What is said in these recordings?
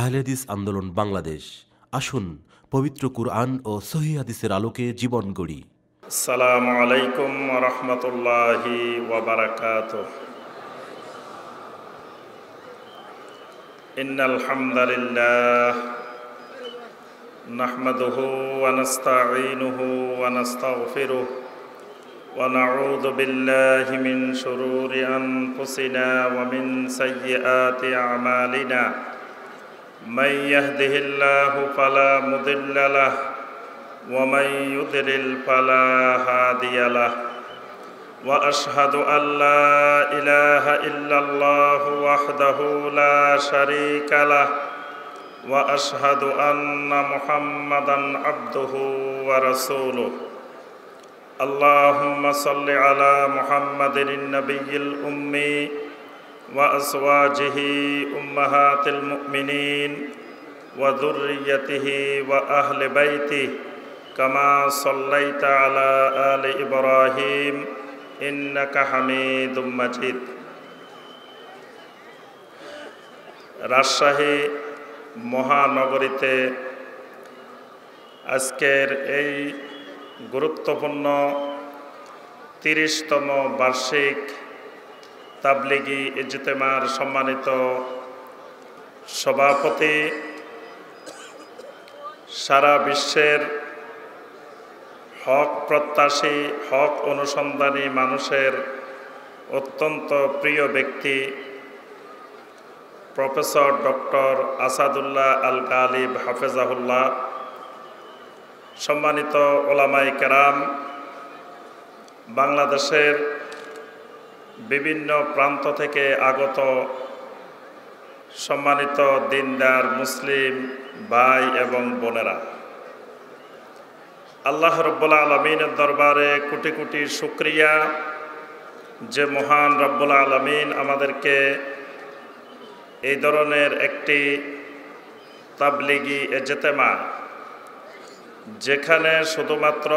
আহলেদিস আন্দোলন বাংলাদেশ আসুন পবিত্র কুরআন ও সহি হাদিসের আলোকে জীবন গড়ি السلام عليكم ورحمة الله وبركاته إن الحمد لله نحمده ونستعينه ونستغفره ونعوذ بالله من شرور أنفسنا ومن سيئات أعمالنا من يهده الله فلا مضل له ومن يضلل فلا هادي له. وأشهد أن لا إله إلا الله وحده لا شريك له وأشهد أن محمدا عبده ورسوله. اللهم صل على محمد النبي الأمي وازواجه امهات المؤمنين وذريته واهل بيته كما صليت على آل إبراهيم إنك حميد مجيد রাজশাহী মহানগরীতে আজকের এই গুরুত্বপূর্ণ তিরিশতম বার্ষিক তাবলিগি, ইজতেমার সম্মানিত সভাপতি, সারা বিশ্বের হক প্রত্যাশী, হক অনুসন্ধানী মানুষের অত্যন্ত প্রিয় ব্যক্তি, প্রফেসর ডক্টর আসাদুল্লাহ আল গালিব হাফেজাহুল্লাহ, সম্মানিত ওলামাই কেরাম, বাংলাদেশের বিভিন্ন প্রান্ত থেকে আগত সম্মানিত দিনদার মুসলিম ভাই এবং বোনেরা। আল্লাহ রব্বুল আলমিনের দরবারে কোটি কোটি শুক্রিয়া। যে মহান রব্বুল আলমিন আমাদেরকে এই ধরনের একটি তাবলিগি এজেতেমা, যেখানে শুধুমাত্র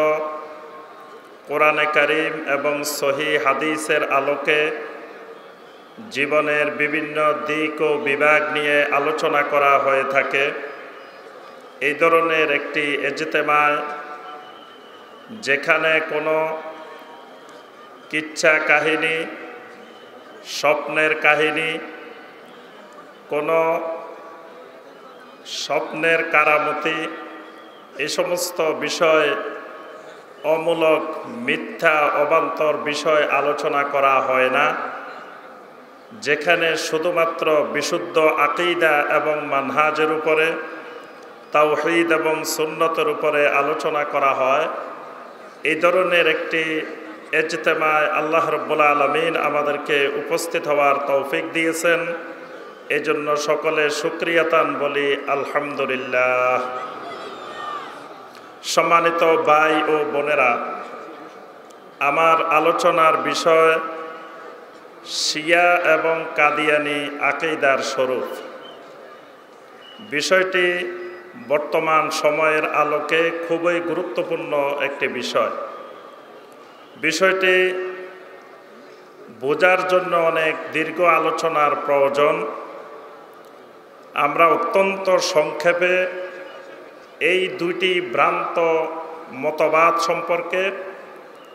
কোরআনে কারিম এবং সহি হাদিসের আলোকে জীবনের বিভিন্ন দিক ও বিভাগ নিয়ে আলোচনা করা হয়ে থাকে। এই ধরনের একটি এজেতেমায় যেখানে কোনো কিচ্ছা কাহিনী, স্বপ্নের কাহিনী, কোনো স্বপ্নের কারামতি এই সমস্ত বিষয় অমূলক মিথ্যা অবান্তর বিষয় আলোচনা করা হয় না, যেখানে শুধুমাত্র বিশুদ্ধ আকিদা এবং মানহাজের উপরে, তাওহিদ এবং সুন্নতের উপরে আলোচনা করা হয়। এই ধরনের একটি এজতেমায় আল্লাহ রব্বুল্লা আলমিন আমাদেরকে উপস্থিত হওয়ার তৌফিক দিয়েছেন। এজন্য সকলে সুক্রিয়াতান বলি, আলহামদুলিল্লাহ। সম্মানিত ভাই ও বোনেরা, আমার আলোচনার বিষয় শিয়া এবং কাদিয়ানি আকেইদার স্বরূপ। বিষয়টি বর্তমান সময়ের আলোকে খুবই গুরুত্বপূর্ণ একটি বিষয়। বিষয়টি বোঝার জন্য অনেক দীর্ঘ আলোচনার প্রয়োজন। আমরা অত্যন্ত সংক্ষেপে এই দুইটি ভ্রান্ত মতবাদ সম্পর্কে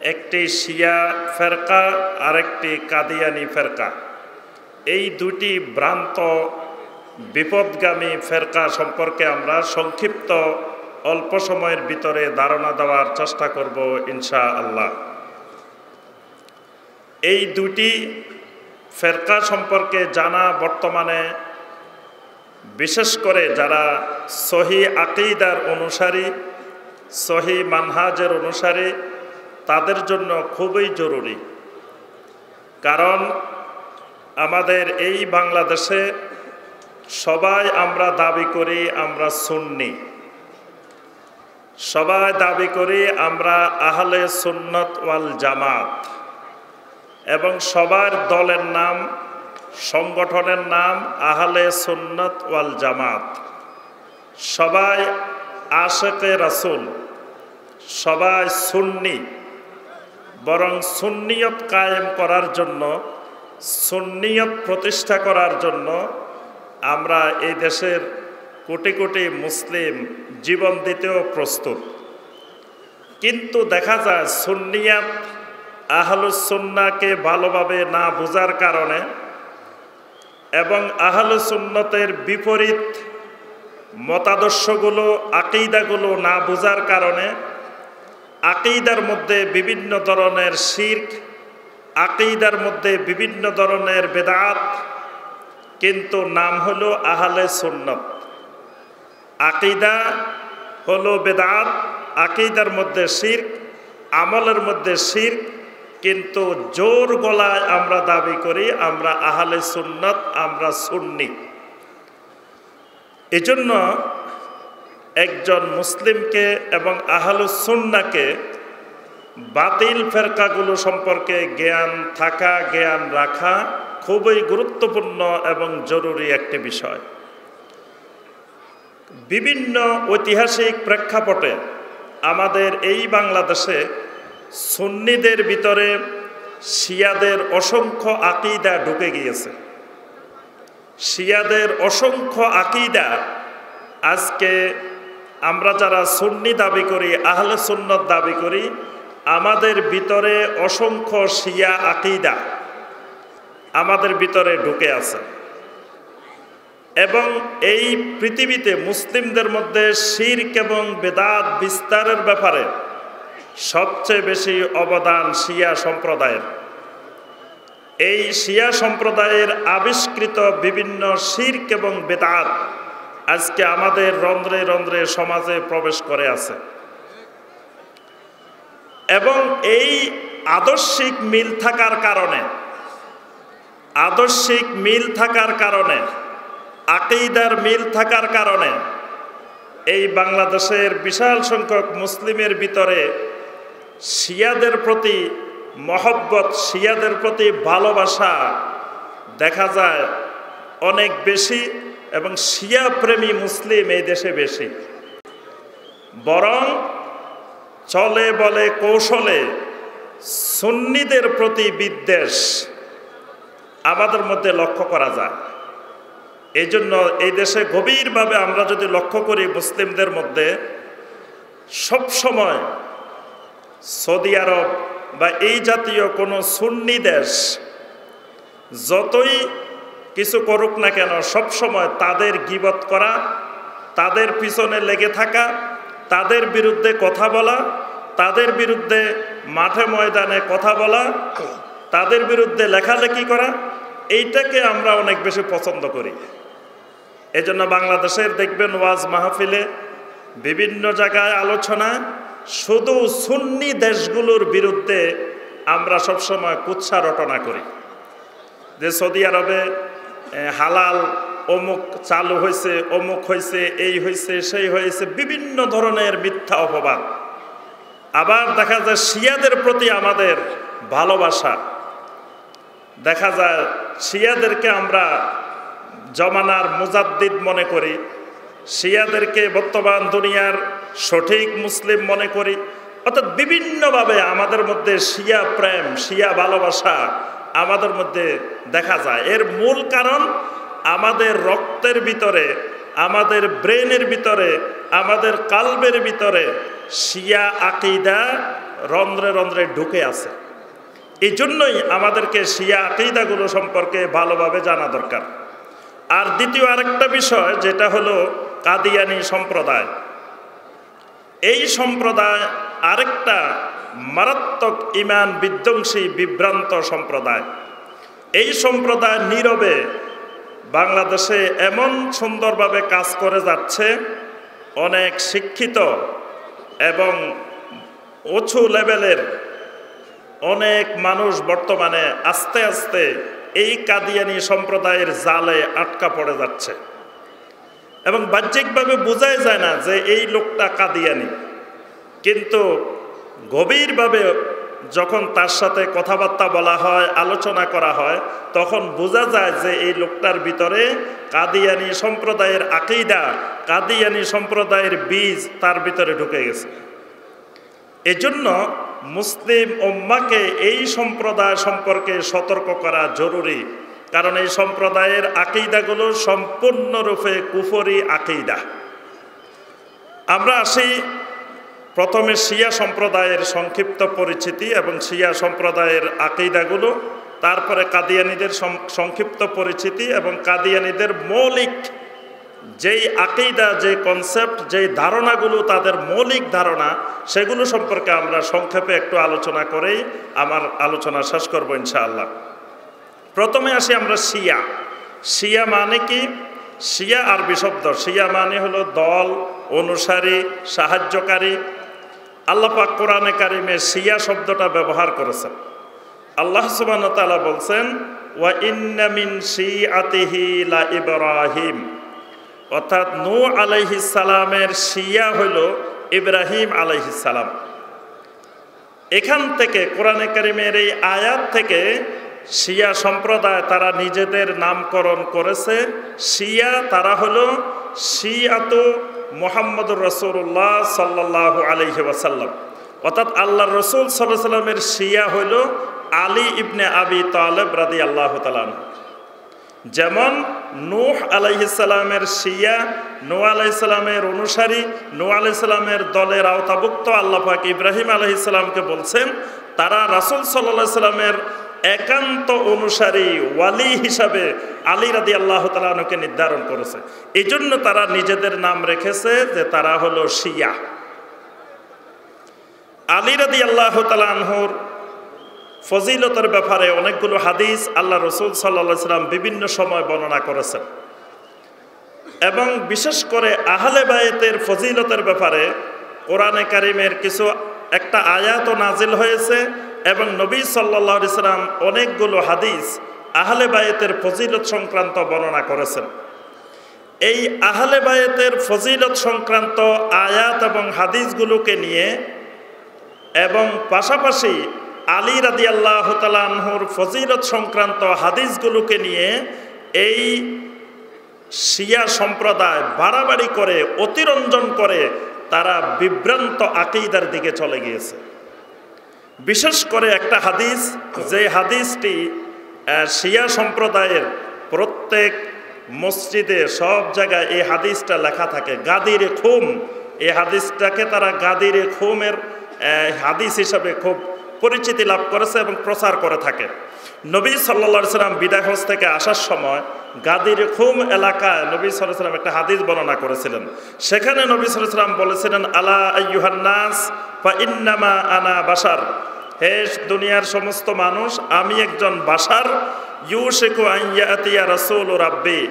একটি শিয়া ফেরকা আরেকটি কাদিয়ানি ফেরকা। এই দুটি ভ্রান্ত বিপদগামী ফেরকা সম্পর্কে আমরা সংক্ষিপ্ত অল্প সময়ের ভিতরে ধারণা দেওয়ার চেষ্টা করব ইনশা আল্লাহ এই দুটি ফেরকা সম্পর্কে জানা বর্তমানে বিশেষ করে যারা সহি আকিদার অনুসারী, সহি মানহাজের অনুসারী, তাদের জন্য খুবই জরুরি। কারণ আমাদের এই বাংলাদেশে সবাই আমরা দাবি করি আমরা সুন্নি। সবাই দাবি করি আমরা আহলে সুন্নত ওয়াল জামাত। এবং সবার দলের নাম সংগঠনের নাম আহলে সুন্নত ওয়াল জামাত। সবাই আশেকে রাসুল, সবাই সুন্নি। বরং সুন্নিয়ত কায়েম করার জন্য, সুন্নিয়ত প্রতিষ্ঠা করার জন্য আমরা এই দেশের কোটি কোটি মুসলিম জীবন দিতেও প্রস্তুত। কিন্তু দেখা যায় সুন্নিয়াত আহলুসুন্নাকে ভালোভাবে না বোঝার কারণে এবং আহল সুন্নতের বিপরীত মতাদর্শগুলো, আকিদাগুলো না বোঝার কারণে আকিদার মধ্যে বিভিন্ন ধরনের শির্ক, আকিদার মধ্যে বিভিন্ন ধরনের বেদাত, কিন্তু নাম হলো আহলে সুন্নত। আকিদা হলো বেদাত, আকিদার মধ্যে শির্ক, আমলের মধ্যে শির্ক কিন্তু জোর গলায় আমরা দাবি করি, আমরা আহলে সুন্নত, আমরা সুন্নি। এজন্য একজন মুসলিমকে এবং আহলুসুন্নাকে বাতিল ফেরকাগুলো সম্পর্কে জ্ঞান থাকা, জ্ঞান রাখা খুবই গুরুত্বপূর্ণ এবং জরুরি একটি বিষয়। বিভিন্ন ঐতিহাসিক প্রেক্ষাপটে আমাদের এই বাংলাদেশে সুন্নিদের ভিতরে শিয়াদের অসংখ্য আকিদা ঢুকে গিয়েছে। শিয়াদের অসংখ্য আকিদা আজকে আমরা যারা সুন্নি দাবি করি, আহলে সুন্নত দাবি করি, আমাদের ভিতরে অসংখ্য শিয়া আকিদা আমাদের ভিতরে ঢুকে আছে। এবং এই পৃথিবীতে মুসলিমদের মধ্যে শির্ক এবং বেদাত বিস্তারের ব্যাপারে সবচেয়ে বেশি অবদান শিয়া সম্প্রদায়ের। এই শিয়া সম্প্রদায়ের আবিষ্কৃত বিভিন্ন শির্ক এবং বেদাত আজকে আমাদের রন্ধ্রে রন্ধ্রে সমাজে প্রবেশ করে আছে। এবং এই আদর্শিক মিল থাকার কারণে, আদর্শিক মিল থাকার কারণে আকেইদার মিল থাকার কারণে এই বাংলাদেশের বিশাল সংখ্যক মুসলিমের ভিতরে শিয়াদের প্রতি মহব্বত, শিয়াদের প্রতি ভালোবাসা দেখা যায় অনেক বেশি এবং শিয়া প্রেমী মুসলিম এই দেশে বেশি। বরং চলে বলে কৌশলে সুন্নিদের প্রতি বিদ্বেষ আমাদের মধ্যে লক্ষ্য করা যায়। এই জন্য এই দেশে গভীরভাবে আমরা যদি লক্ষ্য করি মুসলিমদের মধ্যে, সবসময় সৌদি আরব বা এই জাতীয় কোনো সুন্নি দেশ যতই কিছু করুক না কেন সবসময় তাদের গিবত করা, তাদের পিছনে লেগে থাকা, তাদের বিরুদ্ধে কথা বলা, তাদের বিরুদ্ধে মাঠে ময়দানে কথা বলা, তাদের বিরুদ্ধে লেখালেখি করা, এইটাকে আমরা অনেক বেশি পছন্দ করি। এজন্য বাংলাদেশের দেখবেন ওয়াজ মাহফিলে বিভিন্ন জায়গায় আলোচনা শুধু সুন্নি দেশগুলোর বিরুদ্ধে আমরা সবসময় কুৎসা রটনা করি। যে সৌদি আরবে হালাল অমুক চালু হয়েছে, অমুক হয়েছে, এই হয়েছে, সেই হয়েছে, বিভিন্ন ধরনের মিথ্যা অপবাদ। আবার দেখা যায় শিয়াদের প্রতি আমাদের ভালোবাসা। দেখা যায় শিয়াদেরকে আমরা জমানার মুজাদ্দিদ মনে করি। শিয়াদেরকে বর্তমান দুনিয়ার সঠিক মুসলিম মনে করি। অর্থাৎ বিভিন্নভাবে আমাদের মধ্যে শিয়া প্রেম, শিয়া ভালোবাসা আমাদের মধ্যে দেখা যায়। এর মূল কারণ আমাদের রক্তের ভিতরে, আমাদের ব্রেনের ভিতরে, আমাদের কালবের ভিতরে শিয়া আকিদা রন্ধ্রে রন্ধ্রে ঢুকে আছে। এই জন্যই আমাদেরকে শিয়া আকিদাগুলো সম্পর্কে ভালোভাবে জানা দরকার। আর দ্বিতীয় আরেকটা বিষয়, যেটা হলো কাদিয়ানি সম্প্রদায়। এই সম্প্রদায় আরেকটা মারাত্মক ইমান বিধ্বংসী, বিভ্রান্ত সম্প্রদায়। এই সম্প্রদায় নীরবে বাংলাদেশে এমন সুন্দরভাবে কাজ করে যাচ্ছে, অনেক শিক্ষিত এবং উঁচু লেভেলের অনেক মানুষ বর্তমানে আস্তে আস্তে এই কাদিয়ানি সম্প্রদায়ের জালে আটকা পড়ে যাচ্ছে। এবং বাহ্যিকভাবে বোঝাই যায় না যে এই লোকটা কাদিয়ানি। কিন্তু গভীরভাবে যখন তার সাথে কথাবার্তা বলা হয়, আলোচনা করা হয়, তখন বোঝা যায় যে এই লোকটার ভিতরে কাদিয়ানি সম্প্রদায়ের আকিদা, কাদিয়ানি সম্প্রদায়ের বীজ তার ভিতরে ঢুকে গেছে। এজন্য মুসলিম ওম্মাকে এই সম্প্রদায় সম্পর্কে সতর্ক করা জরুরি। কারণ এই সম্প্রদায়ের আকেইদাগুলো সম্পূর্ণরূপে কুফরি আকেইদা আমরা আসি প্রথমে শিয়া সম্প্রদায়ের সংক্ষিপ্ত পরিচিতি এবং শিয়া সম্প্রদায়ের আকিদাগুলো, তারপরে কাদিয়ানিদের সংক্ষিপ্ত পরিচিতি এবং কাদিয়ানিদের মৌলিক যেই আকেইদা যে কনসেপ্ট যেই ধারণাগুলো, তাদের মৌলিক ধারণা, সেগুলো সম্পর্কে আমরা সংক্ষেপে একটু আলোচনা করেই আমার আলোচনা শেষ করব ইনশাআল্লাহ। প্রথমে আসি আমরা শিয়া। শিয়া মানে কি? শিয়া আরবি শব্দ। শিয়া মানে হলো দল, অনুসারী, সাহায্যকারী। আল্লাপাক কোরআনে কারিমে শিয়া শব্দটা ব্যবহার করেছেন। আল্লাহ সুবান তালা বলছেন, ওয়া ইন্নামিন লা ইব্রাহিম। অর্থাৎ নু সালামের শিয়া হইল ইব্রাহিম সালাম। এখান থেকে কোরআনে করিমের এই আয়াত থেকে শিয়া সম্প্রদায় তারা নিজেদের নামকরণ করেছে। শিয়া তারা হলো শিয়াত মোহাম্মদুর রসুল্লাহ সাল্লাহ আলহি ওয়াসাল্লাম। অর্থাৎ আল্লাহ রসুল সাল্লাহ সাল্লামের শিয়া হইল আলী ইবনে আবি তালেব রাদি আল্লাহ তালান যেমন নূহ আলাইসালামের শিয়া নু আলাইসালামের অনুসারী নু আলাইসালামের দলের আওতাভুক্ত আল্লাহাক ইব্রাহিম আলহিসাল্লামকে বলছেন, তারা রাসুল সাল্লাহ সাল্লামের একান্ত অনুসারী ওয়ালি হিসাবে আলী রাদি আল্লাহ তালাহকে নির্ধারণ করেছে। এই জন্য তারা নিজেদের নাম রেখেছে যে তারা হলো শিয়া। আলী রাদি আল্লাহ তালাহর ফজিলতের ব্যাপারে অনেকগুলো হাদিস আল্লাহ রসুল সাল্লা সাল্লাম বিভিন্ন সময় বর্ণনা করেছেন। এবং বিশেষ করে আহলে বায়েতের ফজিলতের ব্যাপারে কোরআনে কারিমের কিছু একটা আয়াত নাজিল হয়েছে। এবং নবী সাল্লাহ ইসলাম অনেকগুলো হাদিস আহলে বায়েতের ফজিলত সংক্রান্ত বর্ণনা করেছেন। এই আহলে বায়েতের ফজিলত সংক্রান্ত আয়াত এবং হাদিসগুলোকে নিয়ে এবং পাশাপাশি আলী রাদি আল্লাহ তালাহুর ফজিলত সংক্রান্ত হাদিসগুলোকে নিয়ে এই শিয়া সম্প্রদায় বাড়াবাড়ি করে, অতিরঞ্জন করে তারা বিভ্রান্ত আকিদার দিকে চলে গিয়েছে। বিশেষ করে একটা হাদিস, যে হাদিসটি শিয়া সম্প্রদায়ের প্রত্যেক মসজিদে সব জায়গায় এই হাদিসটা লেখা থাকে, গাদির খুম। এই হাদিসটাকে তারা গাদির খুমের হাদিস হিসাবে খুব পরিচিতি লাভ করেছে এবং প্রচার করে থাকে। নবী সাল্লা সাল্লাম বিদায় হজ থেকে আসার সময় গাদির খুম এলাকায় নবী সাল্লাম একটা হাদিস বর্ণনা করেছিলেন। সেখানে নবী সাল্লাম বলেছিলেন, আলা ইউহান্নাস বা ইন্নামা আনা বাসার হে দুনিয়ার সমস্ত মানুষ, আমি একজন বাসার ইউ শেখু আইয়া রসুল ও রাব্বি।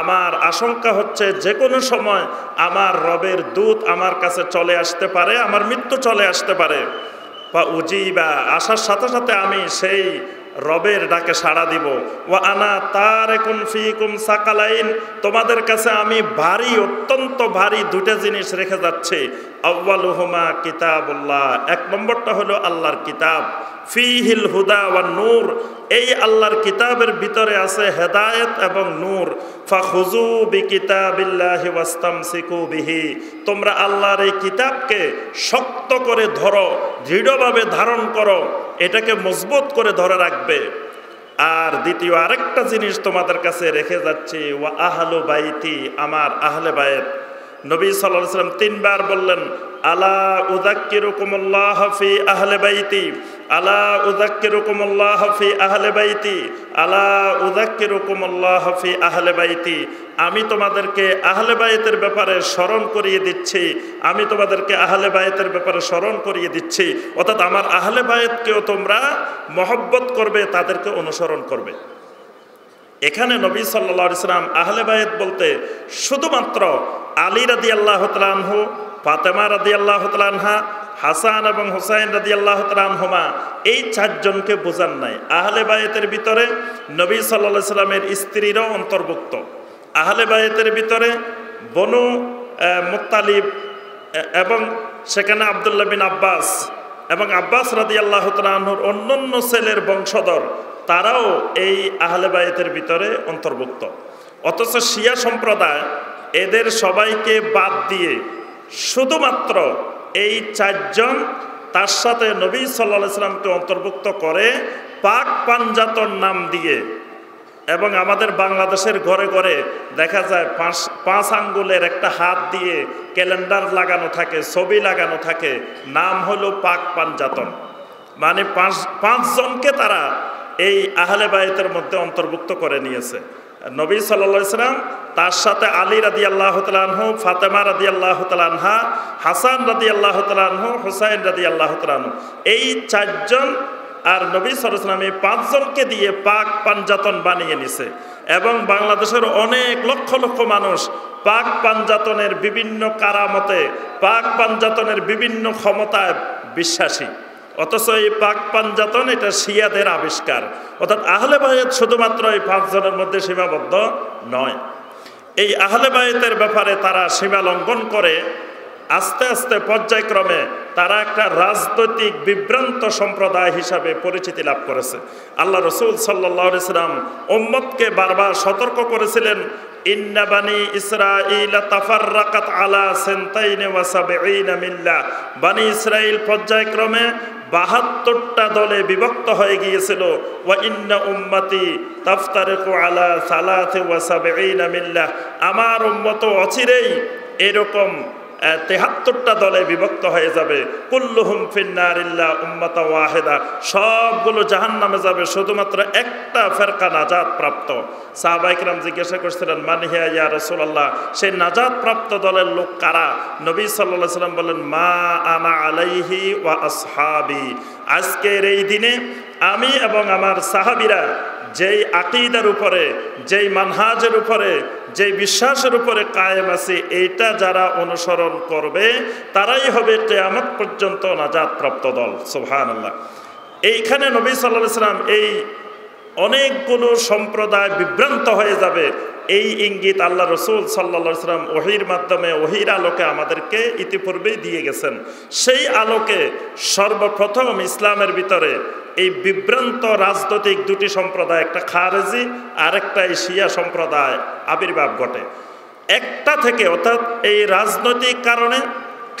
আমার আশঙ্কা হচ্ছে যে কোনো সময় আমার রবের দূত আমার কাছে চলে আসতে পারে, আমার মৃত্যু চলে আসতে পারে। বা উজিবা আসার সাথে সাথে আমি সেই রবের ডাকে সাড়া দিব। ও আনা তার ফিকুম সাকালাইন। তোমাদের কাছে আমি ভারী, অত্যন্ত ভারী দুটো জিনিস রেখে যাচ্ছি। আব্বালুহমা কিতাবুল্লাহ। এক নম্বরটা হলো আল্লাহর কিতাব। ফিহিল হুদা ওয়া নূর। এই আল্লাহর কিতাবের ভিতরে আছে হেদায়েত এবং নূর। ফাখুজু বি কিতাবিল্লাহি ওয়াস্তামসিকু বিহি। তোমরা আল্লাহর এই কিতাবকে শক্ত করে ধরো, দৃঢ়ভাবে ধারণ করো। এটাকে মজবুত করে ধরে রাখবে। আর দ্বিতীয় আরেকটা জিনিস তোমাদের কাছে রেখে যাচ্ছি ও আহলো বাইতি, আমার আহলে বায়েত নবী সাল্লাহ সাল্লাম তিনবার বললেন, আলা উদাক্কিরুকুমুল্লাহ ফি আহলে বাইতি, আলা উদাক্কিরুকুমুল্লাহ ফি আহলে বাইতি, আলা উদাক্কিরুকুমুল্লাহ ফি আহলে বাইতি। আমি তোমাদেরকে আহলে বাইতের ব্যাপারে স্মরণ করিয়ে দিচ্ছি, আমি তোমাদেরকে আহলে বায়েতের ব্যাপারে স্মরণ করিয়ে দিচ্ছি। অর্থাৎ আমার আহলে বায়েতকেও তোমরা মহব্বত করবে, তাদেরকে অনুসরণ করবে। এখানে নবী সাল্লা ইসলাম আহলে বায়েত বলতে শুধুমাত্র আলী রাদি আল্লাহ তালানহু ফাতেমা রাদি আল্লাহ তালানহা হাসান এবং হুসাইন রাদি আল্লাহ তালানহুমা এই চারজনকে বোঝান নাই। আহলে বায়েতের ভিতরে নবী সাল্লা সাল্লামের স্ত্রীরও অন্তর্ভুক্ত। আহলে বায়েতের ভিতরে বনু মুতালিব এবং সেখানে আবদুল্লাহ বিন আব্বাস এবং আব্বাস রাদি আল্লাহ তালাহুর অন্য অন্য ছেলের বংশধর তারাও এই আহলে বায়েতের ভিতরে অন্তর্ভুক্ত। অথচ শিয়া সম্প্রদায় এদের সবাইকে বাদ দিয়ে শুধুমাত্র এই চারজন তার সাথে নবী সাল্লা সাল্লামকে অন্তর্ভুক্ত করে পাক পাঞ্জাতর নাম দিয়ে। এবং আমাদের বাংলাদেশের ঘরে ঘরে দেখা যায় পাঁচ পাঁচ আঙ্গুলের একটা হাত দিয়ে ক্যালেন্ডার লাগানো থাকে, ছবি লাগানো থাকে, নাম হলো পাক পাঞ্জাতন মানে পাঁচ, পাঁচজনকে তারা এই আহলে বায়তের মধ্যে অন্তর্ভুক্ত করে নিয়েছে। নবী সাল্লা ইসলাম তার সাথে আলী রাদি আল্লাহ তালাহু ফাতেমা রাদি আল্লাহ তালাহা হাসান রাদি আল্লাহ তালাহু হুসাইন রাদি আল্লাহ তালাহু এই চারজন আর নবী সরাসলাম এই পাঁচজনকে দিয়ে পাক পাঞ্জাতন বানিয়ে নিছে। এবং বাংলাদেশের অনেক লক্ষ লক্ষ মানুষ পাক পাঞ্জাতনের বিভিন্ন কারামতে, পাক পাঞ্জাতনের বিভিন্ন ক্ষমতায় বিশ্বাসী। অথচ এই পাক পাঞ্জাতন এটা শিয়াদের আবিষ্কার। অর্থাৎ আহলে বায়েত শুধুমাত্র এই পাঁচজনের মধ্যে সীমাবদ্ধ নয়। এই আহলে বায়েতের ব্যাপারে তারা সীমা লঙ্ঘন করে, আস্তে আস্তে পর্যায়ক্রমে তারা একটা রাজনৈতিক বিভ্রান্ত সম্প্রদায় হিসাবে পরিচিতি লাভ করেছে। আল্লাহ রসুল সাল্লাহ ইসলাম ওম্মদকে বারবার সতর্ক করেছিলেন ইন্নাবানি ইসরাইল আলা মিল্লা। বানি ইসরাইল পর্যায়ক্রমে বাহাত্তরটা দলে বিভক্ত হয়ে গিয়েছিল। ওয়া ইন্না উম্মাতি তাফতারেকু আলা সালাতে ওয়াসাবিঈনা মিল্লা আমার উম্মত অচিরেই এরকম তেহাত্তরটা দলে বিভক্ত হয়ে যাবে। কুল্লুহুম ফিন্নারিল্লা উম্মাতা ওয়াহেদা। সবগুলো জাহান নামে যাবে, শুধুমাত্র একটা ফেরকা নাজাদ প্রাপ্ত সাহাবাইকরাম জিজ্ঞাসা করছিলেন মানহিয়া ইয়া রসুল্লাহ সেই নাজাদ প্রাপ্ত দলের লোক কারা? নবী সাল্লাহ সাল্লাম বলেন মা আনা আলাইহি ওয়া আসহাবি। আজকের এই দিনে আমি এবং আমার সাহাবিরা যেই আকিদার উপরে, যেই মানহাজের উপরে, যেই বিশ্বাসের উপরে কায়েম আছে, এইটা যারা অনুসরণ করবে, তারাই হবে কেয়ামত পর্যন্ত নাজাদ প্রাপ্ত দল। সোহান আল্লাহ এইখানে নবী সাল্লাহ সাল্লাম এই অনেকগুলো সম্প্রদায় বিভ্রান্ত হয়ে যাবে। এই ইঙ্গিত আল্লাহ রসুল সাল্লা সাল্লাম ওহির মাধ্যমে ওহির আলোকে আমাদেরকে ইতিপূর্বেই দিয়ে গেছেন। সেই আলোকে সর্বপ্রথম ইসলামের ভিতরে এই বিভ্রান্ত রাজনৈতিক দুটি সম্প্রদায়, একটা খারেজি আর একটা শিয়া সম্প্রদায় আবির্ভাব ঘটে। একটা থেকে অর্থাৎ এই রাজনৈতিক কারণে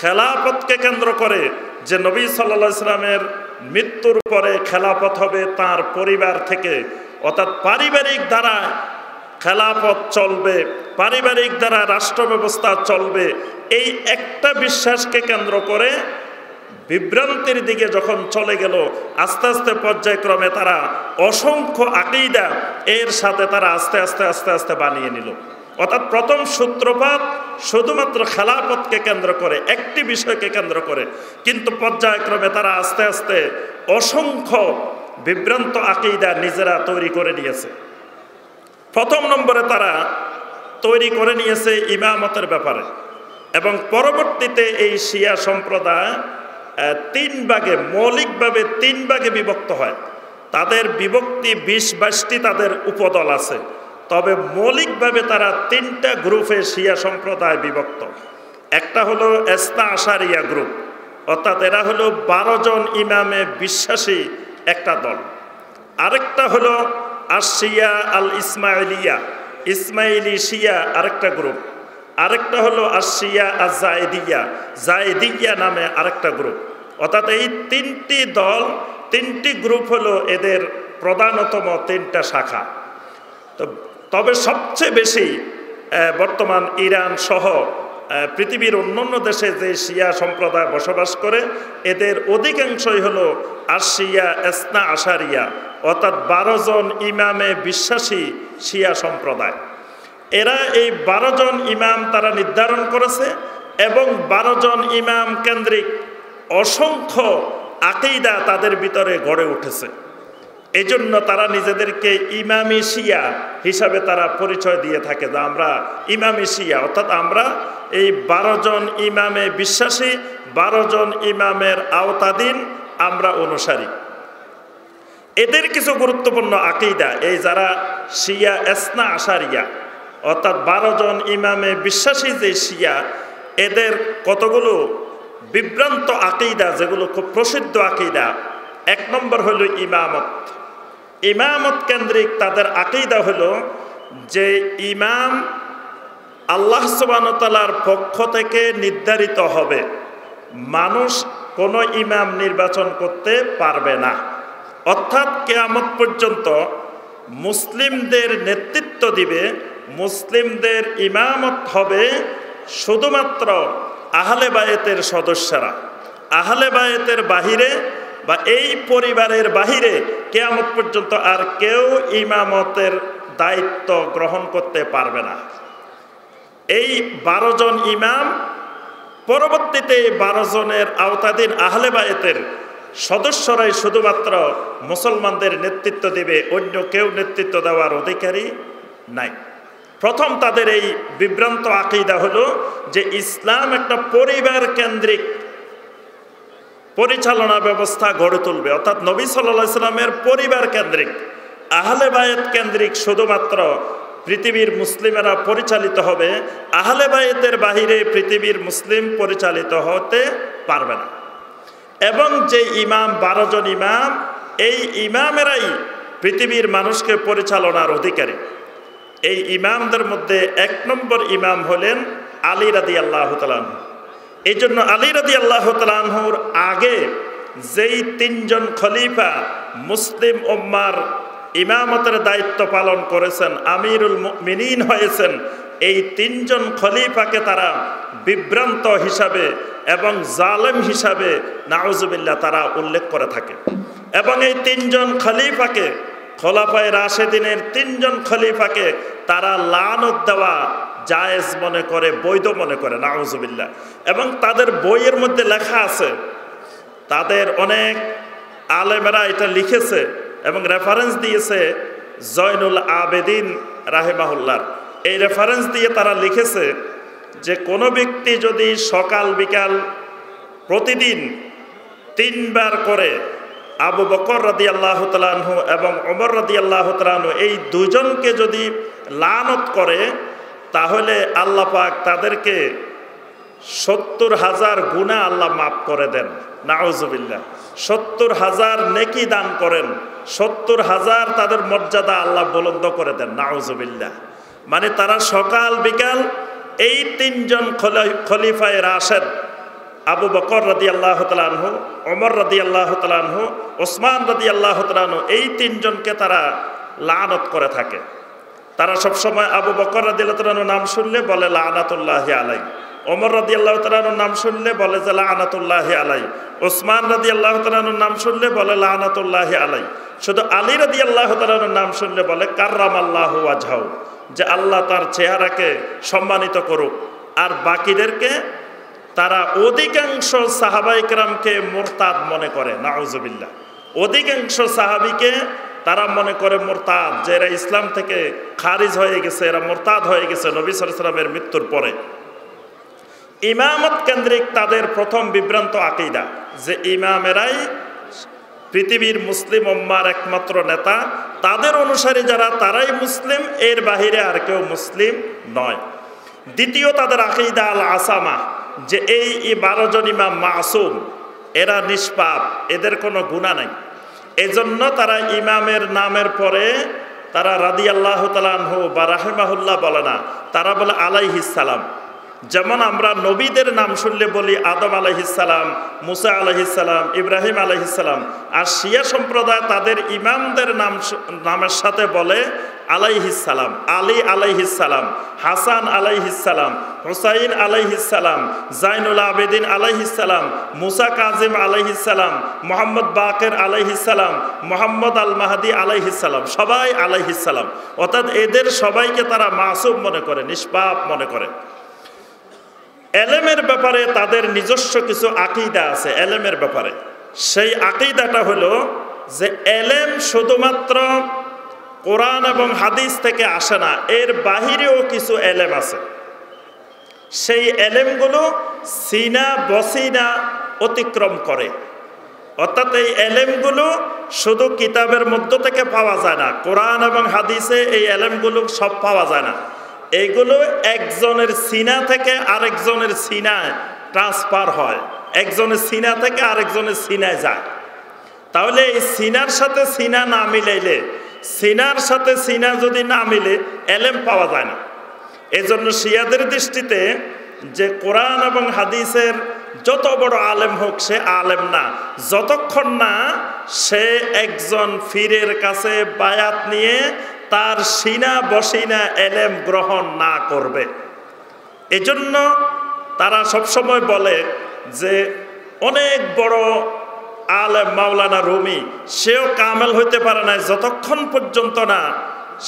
খেলাপথকে কেন্দ্র করে যে নবী সাল্লা ইসলামের মৃত্যুর পরে খেলাপথ হবে তার পরিবার থেকে। অর্থাৎ পারিবারিক দ্বারা খেলাপথ চলবে, পারিবারিক দ্বারা রাষ্ট্র ব্যবস্থা চলবে। এই একটা বিশ্বাসকে কেন্দ্র করে বিভ্রান্তির দিকে যখন চলে গেল, আস্তে আস্তে পর্যায়ক্রমে তারা অসংখ্য আকিদা এর সাথে তারা আস্তে আস্তে আস্তে আস্তে বানিয়ে নিল। অর্থাৎ প্রথম সূত্রপাত শুধুমাত্র খেলাপথকে কেন্দ্র করে, একটি বিষয়কে কেন্দ্র করে। কিন্তু পর্যায়ক্রমে তারা আস্তে আস্তে অসংখ্য বিভ্রান্ত আকিদা নিজেরা তৈরি করে নিয়েছে। প্রথম নম্বরে তারা তৈরি করে নিয়েছে ইমামতের ব্যাপারে। এবং পরবর্তীতে এই শিয়া সম্প্রদায় তিন ভাগে, মৌলিকভাবে তিন ভাগে বিভক্ত হয়। তাদের বিভক্তি বিশ বাইশটি তাদের উপদল আছে। তবে মৌলিকভাবে তারা তিনটা গ্রুপে শিয়া সম্প্রদায় বিভক্ত। একটা হলো এস্তা আশারিয়া গ্রুপ, অর্থাৎ এরা হলো বারো জন ইমামে বিশ্বাসী একটা দল। আরেকটা হলো আশিয়া আল ইসমাইলিয়া ইসমাইলি শিয়া আরেকটা গ্রুপ। আরেকটা হলো আশিয়া আর জায়দিয়া জায়দিয়া নামে আরেকটা গ্রুপ। অর্থাৎ এই তিনটি দল, তিনটি গ্রুপ হলো এদের প্রধানতম তিনটা শাখা। তো তবে সবচেয়ে বেশি বর্তমান ইরান সহ পৃথিবীর অন্যান্য দেশে যে শিয়া সম্প্রদায় বসবাস করে, এদের অধিকাংশই হলো আশিয়া এসনা আশারিয়া, অর্থাৎ বারো জন ইমামে বিশ্বাসী শিয়া সম্প্রদায়। এরা এই বারো জন ইমাম তারা নির্ধারণ করেছে এবং বারো জন ইমাম কেন্দ্রিক অসংখ্য আকেইদা তাদের ভিতরে গড়ে উঠেছে। এজন্য তারা নিজেদেরকে ইমামি শিয়া হিসাবে তারা পরিচয় দিয়ে থাকে যে আমরা ইমামি শিয়া। অর্থাৎ আমরা এই বারো জন ইমামে বিশ্বাসী, বারো জন ইমামের আওতাধীন আমরা অনুসারী। এদের কিছু গুরুত্বপূর্ণ আকিদা, এই যারা শিয়া এসনা আশারিয়া, অর্থাৎ বারো জন ইমামে বিশ্বাসী যে শিয়া, এদের কতগুলো বিভ্রান্ত আকিদা, যেগুলো খুব প্রসিদ্ধ আকিদা। এক নম্বর হলো ইমামত। ইমামত কেন্দ্রিক তাদের আকিদা হলো যে ইমাম আল্লাহ সুবানতালার পক্ষ থেকে নির্ধারিত হবে। মানুষ কোনো ইমাম নির্বাচন করতে পারবে না। অর্থাৎ কেয়ামত পর্যন্ত মুসলিমদের নেতৃত্ব দিবে, মুসলিমদের ইমামত হবে শুধুমাত্র আহলে বায়েতের সদস্যরা। আহলে বায়েতের বাহিরে বা এই পরিবারের বাহিরে কেয়ামত পর্যন্ত আর কেউ ইমামতের দায়িত্ব গ্রহণ করতে পারবে না। এই বারো জন ইমাম পরবর্তীতে এই বারো জনের আওতাধীন আহলে বায়েতের সদস্যরাই শুধুমাত্র মুসলমানদের নেতৃত্ব দেবে, অন্য কেউ নেতৃত্ব দেওয়ার অধিকারী নাই। প্রথম তাদের এই বিভ্রান্ত আকিদা হলো যে ইসলাম একটা পরিবার কেন্দ্রিক পরিচালনা ব্যবস্থা গড়ে তুলবে। অর্থাৎ নবী সাল্লা সাল্লামের পরিবার কেন্দ্রিক, আহলে বায়েত কেন্দ্রিক শুধুমাত্র পৃথিবীর মুসলিমেরা পরিচালিত হবে, আহলে বায়েতের বাহিরে পৃথিবীর মুসলিম পরিচালিত হতে পারবে না। এবং যে ইমাম, বারো জন ইমাম, এই ইমামেরাই পৃথিবীর মানুষকে পরিচালনার অধিকারী। এই ইমামদের মধ্যে এক নম্বর ইমাম হলেন আলী রাদি আল্লাহ তালাহ এই জন্য আলী রাদি আল্লাহ তালাহুর আগে যেই তিনজন খলিফা মুসলিম ওম্মার ইমামতের দায়িত্ব পালন করেছেন, আমিরুল মিনীন হয়েছেন, এই তিনজন খলিফাকে তারা বিভ্রান্ত হিসাবে এবং জালেম হিসাবে নাউজুবিল্লা তারা উল্লেখ করে থাকে। এবং এই তিনজন খলিফাকে, খোলাফায় রাশেদিনের তিনজন খলিফাকে তারা লানত দেওয়া জায়েজ মনে করে, বৈধ মনে করে নাউজুবিল্লা এবং তাদের বইয়ের মধ্যে লেখা আছে, তাদের অনেক আলেমেরা এটা লিখেছে এবং রেফারেন্স দিয়েছে জয়নুল আবেদিন রাহেমাহুল্লার। এই রেফারেন্স দিয়ে তারা লিখেছে যে, কোনো ব্যক্তি যদি সকাল, বিকাল প্রতিদিন তিনবার করে আবু বকর রাদি আল্লাহ তালাহু এবং অমর রাদি আল্লাহ তালাহু এই দুজনকে যদি লানত করে তাহলে আল্লাহ পাক তাদেরকে সত্তর হাজার গুণা আল্লাহ মাফ করে দেন। নাউজুবিল্লা সত্তর হাজার নেকি দান করেন। সত্তর হাজার তাদের মর্যাদা আল্লাহ বলন্দ করে দেন। নাউজুবিল্লা মানে তারা সকাল, বিকাল এই তিনজন খলিফায় রাশেদ, আবু বকর রাদি আল্লাহ তালানহু অমর রাদি আল্লাহ তালানহু ওসমান রাদি আল্লাহ তালানহু এই তিনজনকে তারা লানত করে থাকে। তারা সবসময় আবু বকর রাদি আল্লাহ নাম শুনলে বলে, লানাতুল্লাহ আলাই ওমর রাদি আল্লাহ তালানুর নাম শুনলে বলে যে, লানাতুল্লাহ আলাই ওসমান রাদি আল্লাহ তালানুর নাম শুনলে বলে, লানাতুল্লাহ আলাই শুধু আলী রাদি আল্লাহ তালানুর নাম শুনলে বলে কার্রাম আল্লাহ আজহাউ যে আল্লাহ তার চেহারাকে সম্মানিত করুক। আর বাকিদেরকে তারা অধিকাংশ সাহাবাইকরামকে মোরতাদ মনে করে নাউজবিল্লা অধিকাংশ সাহাবিকে তারা মনে করে মোরতাদ, যে এরা ইসলাম থেকে খারিজ হয়ে গেছে, এরা মোরতাদ হয়ে গেছে নবী সালামের মৃত্যুর পরে। ইমামত কেন্দ্রিক তাদের প্রথম বিভ্রান্ত আকিদা, যে ইমামেরাই পৃথিবীর মুসলিম ওম্মার একমাত্র নেতা, তাদের অনুসারী যারা, তারাই মুসলিম, এর বাহিরে আর কেউ মুসলিম নয়। দ্বিতীয় তাদের আকিদা আল আসামা যে এই বারো জন ইমাম মাসুম, এরা নিষ্পাপ, এদের কোনো গুণা নাই। এজন্য তারা ইমামের নামের পরে তারা রাদি আল্লাহ তালাহ বা রাহেমাহুল্লাহ বলে না। তারা বলে আলাইহিসালাম যেমন আমরা নবীদের নাম শুনলে বলি আদম আলহিসাল্লাম মুসা আলহিসাল্লাম ইব্রাহিম আলহিসাল্লাম আর শিয়া সম্প্রদায় তাদের ইমামদের নাম নামের সাথে বলে আলাইহিসাল্লাম আলী আলাইহিসাল্লাম হাসান আলাইহিসাল্লাম হুসাইন আলাইহিসাল্লাম জাইনুল আবেদিন আলাইহিসাল্লাম মুসা কাজিম আলাইহিসাল্লাম মোহাম্মদ বাকের আলাইহিসাল্লাম মোহাম্মদ আল মাহাদি আলাইহিসাল্লাম সবাই আলাইহিসাল্লাম অর্থাৎ এদের সবাইকে তারা মাসুম মনে করে নিষ্পাপ মনে করে এলেমের ব্যাপারে তাদের নিজস্ব কিছু আকিদা আছে, এলেমের ব্যাপারে। সেই আকিদাটা হলো যে এলেম শুধুমাত্র কোরআন এবং হাদিস থেকে আসে না, এর বাহিরেও কিছু এলেম আছে। সেই এলেমগুলো সিনা বসিনা অতিক্রম করে। অর্থাৎ এই এলেমগুলো শুধু কিতাবের মধ্য থেকে পাওয়া যায় না, কোরআন এবং হাদিসে এই এলেমগুলো সব পাওয়া যায় না। এগুলো একজনের সিনা থেকে আরেকজনের সিনায় ট্রান্সফার হয়। একজনের সিনা থেকে আরেকজনের সিনায় যায়। তাহলে এই সিনার সাথে সিনা না মিলাইলে, সিনার সাথে সিনা যদি না মিলে, এলেম পাওয়া যায় না। এজন্য শিয়াদের দৃষ্টিতে যে কোরআন এবং হাদিসের যত বড় আলেম হোক, সে আলেম না। যতক্ষণ না সে একজন ফিরের কাছে বায়াত নিয়ে তার সিনা বসিনা এলেম গ্রহণ না করবে। এজন্য তারা সবসময় বলে যে, অনেক বড় আলেম মাওলানা রুমি, সেও কামেল হইতে পারে না যতক্ষণ পর্যন্ত না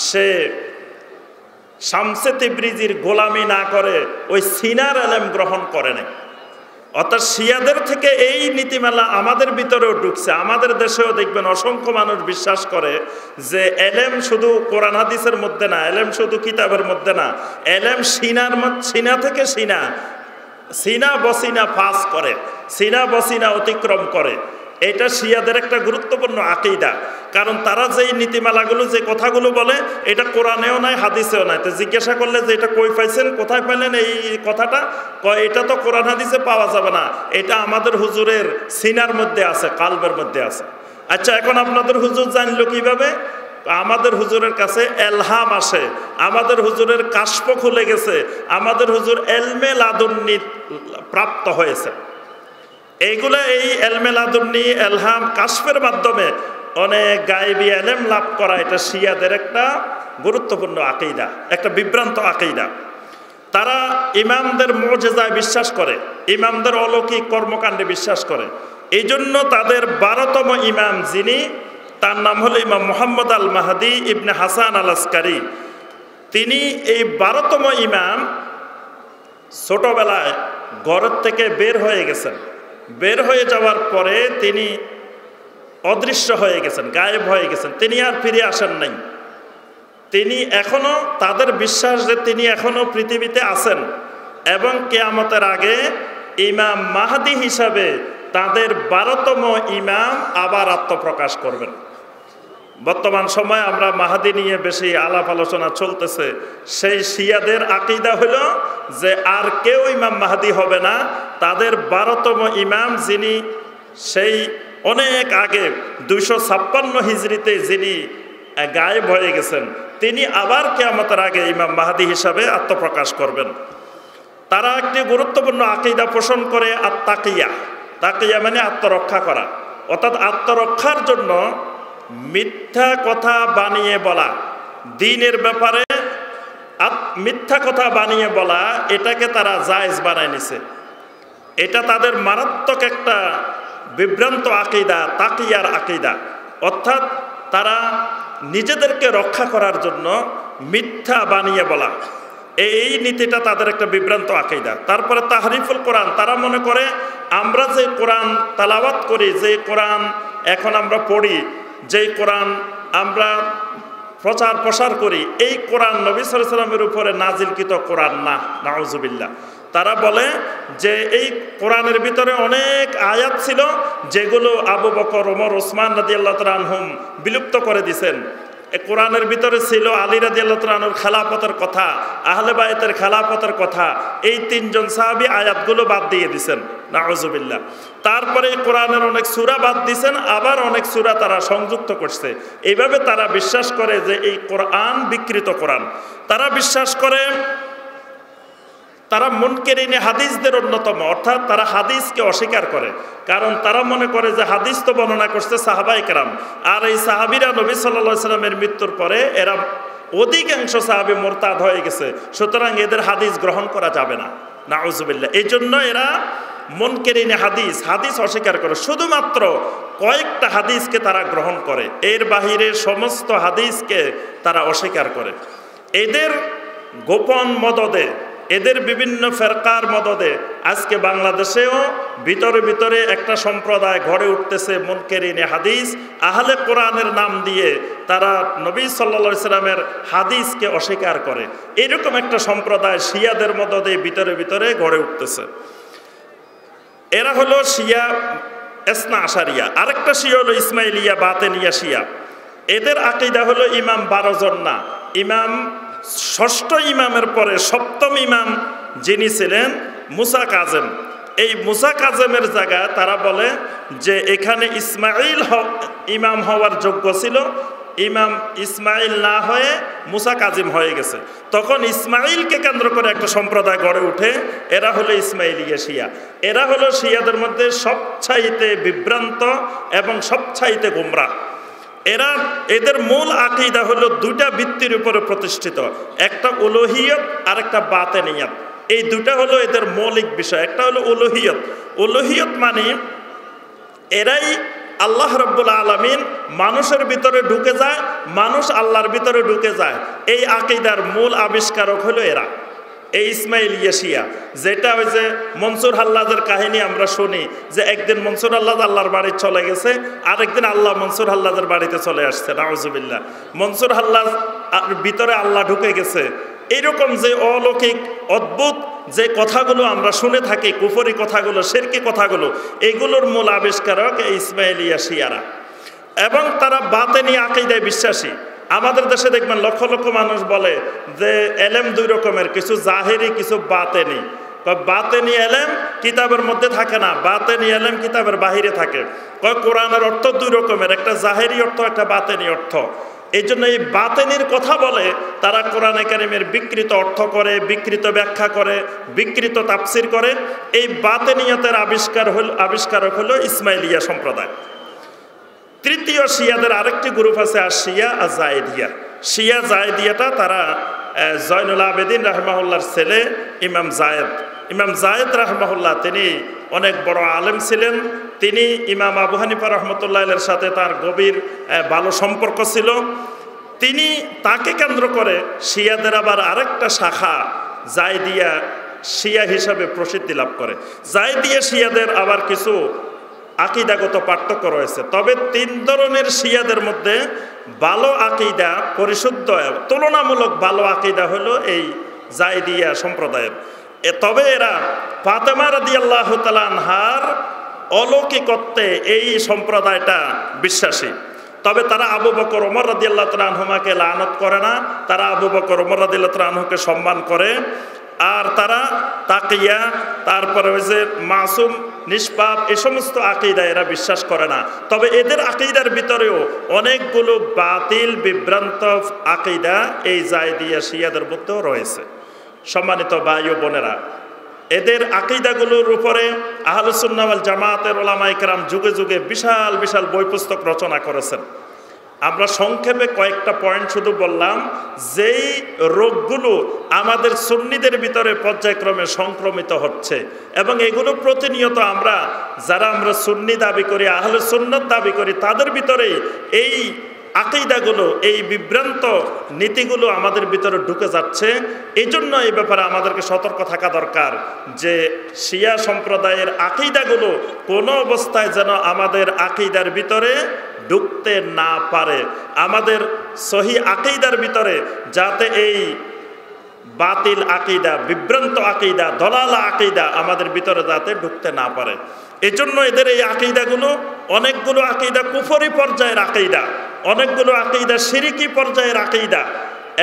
সে শামসে তিব্রিজির গোলামি না করে ওই সিনার এলেম গ্রহণ করে নেয় অর্থাৎ শিয়াদের থেকে এই নীতিমালা আমাদের ভিতরেও ঢুকছে। আমাদের দেশেও দেখবেন অসংখ্য মানুষ বিশ্বাস করে যে এলেম শুধু কোরআন হাদিসের মধ্যে না, এলেম শুধু কিতাবের মধ্যে না, এলেম সিনার সিনা থেকে সিনা সিনা বসিনা ফাঁস করে, সিনা বসিনা অতিক্রম করে। এটা শিয়াদের একটা গুরুত্বপূর্ণ আকিদা। কারণ তারা যেই নীতিমালাগুলো, যে কথাগুলো বলে, এটা কোরআনেও নাই, হাদিসেও নাই। তো জিজ্ঞাসা করলে যে এটা কই পাইছেন, কোথায় পাইলেন এই কথাটা? এটা তো কোরআন হাদিসে পাওয়া যাবে না। এটা আমাদের হুজুরের সিনার মধ্যে আছে, কালবের মধ্যে আছে। আচ্ছা এখন আপনাদের হুজুর জানলো কীভাবে? আমাদের হুজুরের কাছে এলহাম আসে। আমাদের হুজুরের কাশ্প খুলে গেছে। আমাদের হুজুর এলমে লাদুন্নি প্রাপ্ত হয়েছে। এইগুলো এই এলমেলাদুন্নি, এলহাম কাশফের মাধ্যমে অনেক গায়েবী এলেম লাভ করা এটা শিয়াদের একটা গুরুত্বপূর্ণ আকেইদা একটা বিভ্রান্ত আকেইদা তারা ইমামদের মজেজায় বিশ্বাস করে, ইমামদের অলৌকিক কর্মকাণ্ডে বিশ্বাস করে। এই জন্য তাদের বারোতম ইমাম যিনি, তার নাম হলো ইমাম মোহাম্মদ আল মাহাদি ইবনে হাসান আল আসকারি তিনি এই বারোতম ইমাম ছোটবেলায় ঘরের থেকে বের হয়ে গেছেন। বের হয়ে যাওয়ার পরে তিনি অদৃশ্য হয়ে গেছেন, গায়েব হয়ে গেছেন। তিনি আর ফিরে আসেন নাই। তিনি এখনও তাদের বিশ্বাস যে তিনি এখনও পৃথিবীতে আছেন এবং কেয়ামতের আগে ইমাম মাহাদি হিসাবে তাদের বারোতম ইমাম আবার আত্মপ্রকাশ করবেন। বর্তমান সময় আমরা মাহাদি নিয়ে বেশি আলাপ আলোচনা চলতেছে। সেই শিয়াদের আকিদা হইল যে আর কেউ ইমাম মাহাদি হবে না, তাদের বারোতম ইমাম যিনি, সেই অনেক আগে দুইশো ছাপ্পান্ন হিজড়িতে যিনি গায়েব হয়ে গেছেন, তিনি আবার কেয়ামতের আগে ইমাম মাহাদি হিসাবে আত্মপ্রকাশ করবেন। তারা একটি গুরুত্বপূর্ণ আকিদা পোষণ করে আত্মাকিয়া। তাকিয়া মানে আত্মরক্ষা করা। অর্থাৎ আত্মরক্ষার জন্য মিথ্যা কথা বানিয়ে বলা। দিনের ব্যাপারে মিথ্যা কথা বানিয়ে বলা, এটাকে তারা জায়জ বানায় নিছে। এটা তাদের মারাত্মক একটা বিভ্রান্ত আকিদা, তাকিয়ার আকিদা। অর্থাৎ তারা নিজেদেরকে রক্ষা করার জন্য মিথ্যা বানিয়ে বলা। এই নীতিটা তাদের একটা বিভ্রান্ত আকিদা। তারপরে তাহরিফুল কোরআন, তারা মনে করে, আমরা যে কোরআন তালাবাত করি, যে কোরআন এখন আমরা পড়ি যেই কোরআন আমরা প্রচার প্রসার করি, এই কোরআন নবী সালামের উপরে নাজিলকৃত কোরআন না নাউজুবিল্লা তারা বলে যে এই কোরআনের ভিতরে অনেক আয়াত ছিল যেগুলো আবু বকর, ওমর, ওসমান রাজি আল্লাহ আনহুম বিলুপ্ত করে দিছেন। কোরআনের ভিতরে ছিল আলী রাজি আল্লাহর খেলাপথের কথা, আহলে বায়তের খেলাপথের কথা, এই তিনজন সাহাবি আয়াতগুলো বাদ দিয়ে দিছেন। নাহজুবিল্লা তারপরে কোরআনের অনেক সুরা বাদ দিছেন, আবার অনেক সুরা তারা সংযুক্ত করছে। এইভাবে তারা বিশ্বাস করে যে এই কোরআন বিকৃত কোরআন। তারা বিশ্বাস করে তারা মনকেরিনে হাদিসদের অন্যতম, অর্থাৎ তারা হাদিসকে অস্বীকার করে। কারণ তারা মনে করে যে হাদিস তো বর্ণনা করছে সাহাবাই কেরাম। আর এই সাহাবিরা নবী সাল্লা সাল্লামের মৃত্যুর পরে এরা অধিকাংশ সাহাবি মোরতাদ হয়ে গেছে। সুতরাং এদের হাদিস গ্রহণ করা যাবে না। নাউজুবিল্লা এই জন্য এরা মনকেরিনে হাদিস হাদিস অস্বীকার করে। শুধুমাত্র কয়েকটা হাদিসকে তারা গ্রহণ করে। এর বাহিরে সমস্ত হাদিসকে তারা অস্বীকার করে। এদের গোপন মদদে, এদের বিভিন্ন ফেরকার মদদে আজকে বাংলাদেশেও ভিতরে ভিতরে একটা সম্প্রদায় ঘরে উঠতেছে মনকেরিনে হাদিস। আহলে কোরআনের নাম দিয়ে তারা নবী সাল্লা ইসলামের হাদিসকে অস্বীকার করে। এরকম একটা সম্প্রদায় শিয়াদের মদদে ভিতরে ভিতরে গড়ে উঠতেছে। এরা হলো শিয়া, এসনা, আশারিয়া। আরেকটা শিয়া হলো ইসমাইলিয়া, বাতেনিয়া শিয়া। এদের আকিদা হলো ইমাম বারো জন না। ইমাম, ষষ্ঠ ইমামের পরে সপ্তম ইমাম যিনি ছিলেন মুসা কাজেম। এই মুসা কাজেমের জায়গা তারা বলে যে এখানে ইসমাইল ইমাম হওয়ার যোগ্য ছিল ইমাম ইসমাইল না হয়ে মুসা কাজিম হয়ে গেছে। তখন ইসমাইলকে কেন্দ্র করে একটা সম্প্রদায় গড়ে উঠে এরা হলো ইসমাইলিয়া শিয়া। এরা হলো শিয়াদের মধ্যে সবচাইতে বিভ্রান্ত এবং সবচাইতে গুমরা। এরা, এদের মূল আকিদা হলো দুইটা ভিত্তির উপরে প্রতিষ্ঠিত। একটা উলোহিয়ত আর একটা বাতেনিয়ত। এই দুটা হলো এদের মৌলিক বিষয়। একটা হলো উলোহিয়ত। উলোহিয়ত মানে এরাই আল্লাহ রব্বুল আলমিন মানুষের ভিতরে ঢুকে যায়, মানুষ আল্লাহর ভিতরে ঢুকে যায়। এই আকিদার মূল আবিষ্কারক হলো এরা। এই ইসমাইল ইয়াসিয়া যেটা ওই যে মনসুর হাল্লাদের কাহিনী আমরা শুনি, যে একদিন মনসুর আল্লাহ আল্লাহর বাড়ি চলে গেছে, আরেকদিন আল্লাহ মনসুর হাল্লাদের বাড়িতে চলে আসছে। নাউজুবিল্লাহ। মনসুর হাল্লার ভিতরে আল্লাহ ঢুকে গেছে। এইরকম যে অলৌকিক, অদ্ভুত যে কথাগুলো আমরা শুনে থাকি, কুফরি কথাগুলো, সেরকি কথাগুলো, এগুলোর মূল আবিষ্কারক ইসমাইলিয়া শিয়ারা। এবং তারা বাতে বাতেনি আকিদায় বিশ্বাসী। আমাদের দেশে দেখবেন লক্ষ লক্ষ মানুষ বলে যে এলেম দুই রকমের, কিছু জাহেরি, কিছু বাতেনি। বাতেনি এলেম কিতাবের মধ্যে থাকে না, বাতেনি এলেম কিতাবের বাহিরে থাকে। কয় কোরআনের অর্থ দুই রকমের, একটা জাহেরি অর্থ, একটা বাতেনি অর্থ। এই জন্য এই বাতেনির কথা বলে তারা কোরআন একাডেমির বিকৃত অর্থ করে, বিকৃত ব্যাখ্যা করে, বিকৃত তাপসির করে। এই বাতেনিয়তের আবিষ্কার হল, আবিষ্কারক হলো ইসমাইলিয়া সম্প্রদায়। তৃতীয় শিয়াদের আরেকটি গ্রুপ আছে আর শিয়া আর জায়দিয়া। শিয়া জায়দিয়াটা তারা জয়নুল আবেদিন রাহমাহুল্লার ছেলে ইমাম জায়েদ। ইমাম জায়েদ রাহমাহুল্লাহ, তিনি অনেক বড় আলেম ছিলেন। তিনি ইমাম আবু হানিফা রহমতুল্লাহ সাথে তার গভীর ভালো সম্পর্ক ছিল। তিনি তাকে কেন্দ্র করে শিয়াদের আবার আরেকটা শাখা, জায়দিয়া শিয়া হিসাবে প্রসিদ্ধি লাভ করে। জায়দিয়া শিয়াদের আবার কিছু আকিদাগত পার্থক্য রয়েছে। তবে তিন ধরনের শিয়াদের মধ্যে ভালো আকিদা, পরিশুদ্ধ, তুলনামূলক ভালো আকিদা হলো এই জায়দিয়া সম্প্রদায়ের। এ তবে এরা ফাতেমা রাদি আল্লাহ তালানহার অলৌকিকত্বে এই সম্প্রদায়টা বিশ্বাসী। তবে তারা আবু বকর ওমর রাদি আল্লাহ তালানহুমাকে লানত করে না, তারা আবু বকর ওমর রাদি আল্লাহ সম্মান করে। আর তারা তাকিয়া, তারপরে ওই যে মাসুম, নিষ্পাপ, এ সমস্ত আকিদা এরা বিশ্বাস করে না। তবে এদের আকিদার ভিতরেও অনেকগুলো বাতিল, বিভ্রান্ত আকিদা এই জায়দিয়া শিয়াদের মধ্যেও রয়েছে। সম্মানিত বায়ু বোনেরা, এদের আকিদাগুলোর উপরে আহলুসুন্নাওয়াল জামাতের ওলামাইকরাম যুগে যুগে বিশাল বিশাল বই পুস্তক রচনা করেছেন। আমরা সংক্ষেপে কয়েকটা পয়েন্ট শুধু বললাম, যেই রোগগুলো আমাদের সুন্নিদের ভিতরে পর্যায়ক্রমে সংক্রমিত হচ্ছে, এবং এগুলো প্রতিনিয়ত আমরা, যারা আমরা সুন্নি দাবি করি, আহলে সুন্নত দাবি করি, তাদের ভিতরে এই আকিদাগুলো, এই বিভ্রান্ত নীতিগুলো আমাদের ভিতরে ঢুকে যাচ্ছে। এই জন্য এই ব্যাপারে আমাদেরকে সতর্ক থাকা দরকার যে শিয়া সম্প্রদায়ের আকিদাগুলো কোনো অবস্থায় যেন আমাদের আকিদার ভিতরে ঢুকতে না পারে। আমাদের সহি আকিদার ভিতরে যাতে এই বাতিল আকিদা, বিভ্রান্ত আকিদা, দলালা আকিদা আমাদের ভিতরে যাতে ঢুকতে না পারে। এই জন্য এদের এই আকিদাগুলো অনেকগুলো আকিদা কুফরি পর্যায়ের আকিদা, অনেকগুলো আকিদা সিরিকি পর্যায়ের আকিদা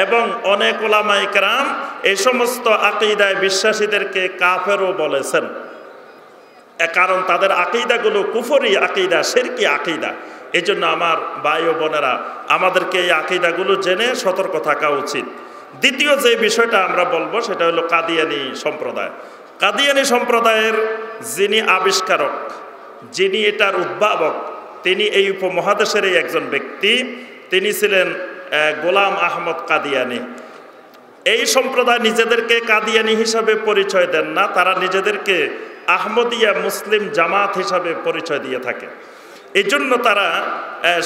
এবং অনেক ওলামাইকরাম এই সমস্ত আকিদায় বিশ্বাসীদেরকে কাফেরও বলেছেন। কারণ তাদের আকিদাগুলো কুফরি আকিদা, সেরকি আকিদা। এই জন্য আমার ভাই ও বোনেরা, আমাদেরকে এই আকিদাগুলো জেনে সতর্ক থাকা উচিত। দ্বিতীয় যে বিষয়টা আমরা বলব, সেটা হলো কাদিয়ানি সম্প্রদায়। কাদিয়ানি সম্প্রদায়ের যিনি আবিষ্কারক, যিনি এটার উদ্ভাবক, তিনি এই উপমহাদেশেরই একজন ব্যক্তি, তিনি ছিলেন গোলাম আহমদ কাদিয়ানি। এই সম্প্রদায় নিজেদেরকে কাদিয়ানি হিসাবে পরিচয় দেন না, তারা নিজেদেরকে আহমদিয়া মুসলিম জামাত হিসাবে পরিচয় দিয়ে থাকে। এই জন্য তারা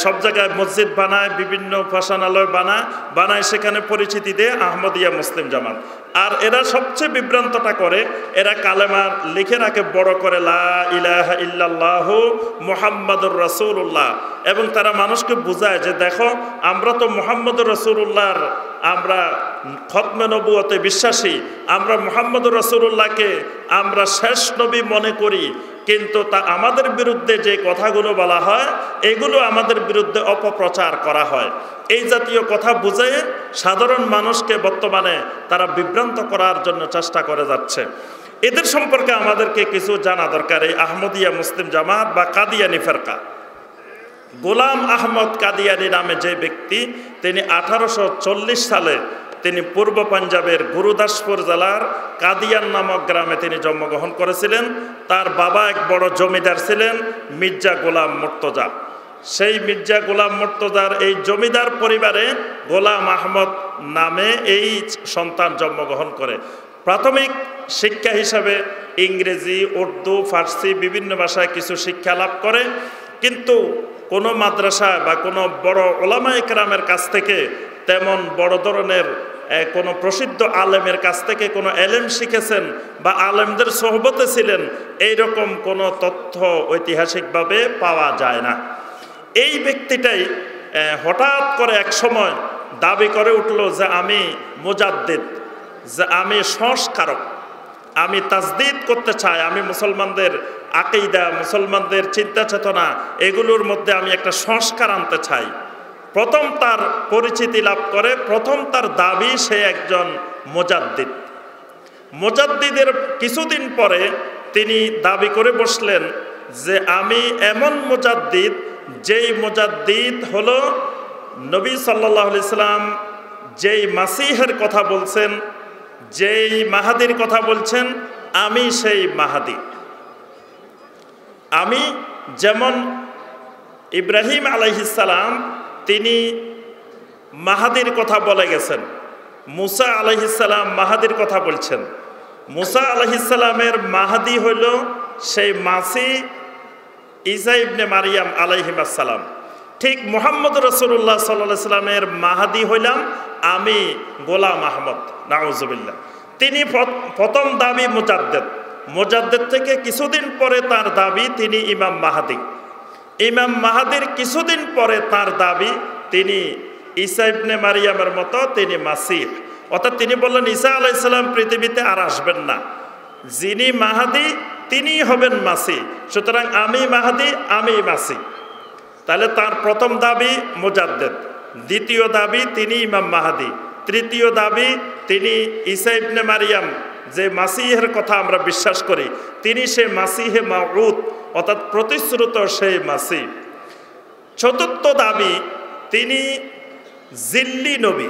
সব জায়গায় মসজিদ বানায়, বিভিন্ন উপাসনালয় বানায় বানায় সেখানে পরিচিতি দেয় আহমদিয়া মুসলিম জামাত। আর এরা সবচেয়ে বিভ্রান্তটা করে, এরা কালেমা লিখে রাখে বড় করে, লা ইলাহা ইল্লাল্লাহ মোহাম্মদুর রসুল্লাহ এবং তারা মানুষকে বোঝায় যে দেখো, আমরা তো মোহাম্মদুর রসুল্লাহর আমরা খতমে নবুয়তে বিশ্বাসী, আমরা মোহাম্মদুর রসুল্লাহকে আমরা শেষ নবী মনে করি। কিন্তু তা আমাদের বিরুদ্ধে যে কথাগুলো বলা হয়, এগুলো আমাদের বিরুদ্ধে অপপ্রচার করা হয়। এই জাতীয় কথা বুঝে সাধারণ মানুষকে বর্তমানে তারা বিভ্রান্ত করার জন্য চেষ্টা করে যাচ্ছে। এদের সম্পর্কে আমাদেরকে কিছু জানা দরকার। এই আহমদিয়া মুসলিম জামাত বা কাদিয়ানি ফেরকা। গোলাম আহমদ কাদিয়ানি নামে যে ব্যক্তি, তিনি আঠারোশো চল্লিশ সালে তিনি পূর্ব পাঞ্জাবের গুরুদাসপুর জেলার কাদিয়ান নামক গ্রামে তিনি জন্মগ্রহণ করেছিলেন। তার বাবা এক বড় জমিদার ছিলেন, মির্জা গোলাম মুর্তজা। সেই মির্জা গোলাম মুর্তজার এই জমিদার পরিবারে গোলাম আহমদ নামে এই সন্তান জন্মগ্রহণ করে। প্রাথমিক শিক্ষা হিসাবে ইংরেজি, উর্দু, ফার্সি বিভিন্ন ভাষায় কিছু শিক্ষা লাভ করে। কিন্তু কোনো মাদ্রাসা বা কোনো বড় ওলামা একরামের কাছ থেকে তেমন বড় ধরনের কোনো প্রসিদ্ধ আলেমের কাছ থেকে কোনো এলেম শিখেছেন বা আলেমদের সহবতে ছিলেন এই রকম কোনো তথ্য ঐতিহাসিকভাবে পাওয়া যায় না। এই ব্যক্তিটাই হঠাৎ করে এক সময় দাবি করে উঠল যে আমি মুজাদ্দিদ, যে আমি সংস্কারক, আমি তাজদিদ করতে চাই, আমি মুসলমানদের আকেইদা মুসলমানদের চিন্তা চেতনা, এগুলোর মধ্যে আমি একটা সংস্কার আনতে চাই। প্রথম তার পরিচিতি লাভ করে, প্রথম তার দাবি সে একজন মোজাদ্দিদ। মোজাদ্দিদের কিছুদিন পরে তিনি দাবি করে বসলেন যে, আমি এমন মোজাদ্দিদ যেই মোজাদ্দিদ হলো নবী সাল্লাহ ইসলাম যেই মাসিহের কথা বলছেন, যেই মাহাদির কথা বলছেন, আমি সেই মাহাদি। আমি যেমন ইব্রাহিম আলাইহিসাল্লাম তিনি মাহাদির কথা বলে গেছেন। মুসা আলহিসাল্লাম মাহাদির কথা বলছেন। মুসা আলহিসাল্লামের মাহাদি হইল সেই মাসি ইসা ইবনে মারিয়াম আলাইহিমাসাল্লাম ঠিক মোহাম্মদ রসুল্লাহ সাল্লাহ সাল্লামের মাহাদি হইলাম আমি গোলাম আহমদ নাউজবিল্লা তিনি প্রথম দাবি মুজাদ্দেদ। মুজাদ্দেদ থেকে কিছুদিন পরে তার দাবি তিনি ইমাম মাহাদি। ইমাম মাহাদির কিছুদিন পরে তার দাবি, তিনি ঈসা ইবনে মারিয়ামের মতো তিনি মাসিহ। অর্থাৎ তিনি বললেন, ঈসা আলাইসাল্লাম পৃথিবীতে আর আসবেন না। যিনি মাহাদি তিনি হবেন মাসি সুতরাং আমি মাহাদি, আমি মাসি তাহলে তার প্রথম দাবি মুজাদ্দেদ। দ্বিতীয় দাবি তিনি ইমাম মাহাদি। তৃতীয় দাবি, তিনি ঈসা ইবনে মারিয়াম যে মাসিহের কথা আমরা বিশ্বাস করি, তিনি সে মাসিহে মাউত, অর্থাৎ প্রতিশ্রুত সেই মাসি চতুর্থ দাবি, তিনি জিল্লি নবী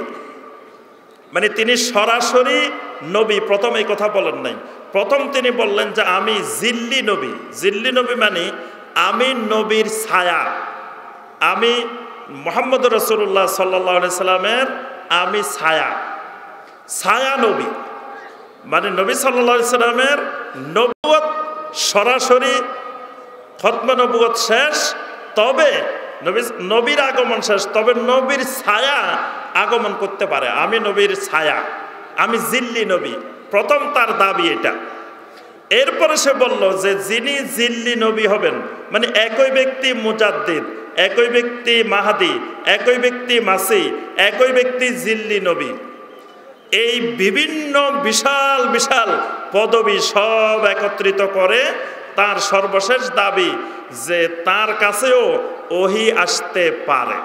মানে তিনি সরাসরি নবী, প্রথম এই কথা বলেন নাই। প্রথম তিনি বললেন যে আমি জিল্লি নবী। জিল্লি নবী মানে আমি নবীর ছায়া। আমি মোহাম্মদ রসুল্লাহ সাল্লাহ সাল্লামের আমি ছায়া। ছায়া নবী। মানে নবী সাল্লা সাল্লামের নবুয়ত সরাসরি খতম নবুয়ত শেষ, তবে নবী, নবীর আগমন শেষ, তবে নবীর ছায়া আগমন করতে পারে। আমি নবীর ছায়া। আমি জিল্লি নবী। প্রথম তার দাবি এটা। এরপরে সে বলল যে যিনি জিল্লি নবী হবেন মানে একই ব্যক্তি মুজাদ্দিদ একই ব্যক্তি মাহাদি, একই ব্যক্তি মাসি একই ব্যক্তি জিল্লি নবী। এই বিভিন্ন বিশাল বিশাল পদবি সব একত্রিত করে তার সর্বশেষ দাবি যে তার কাছেও ওহি আসতে পারে।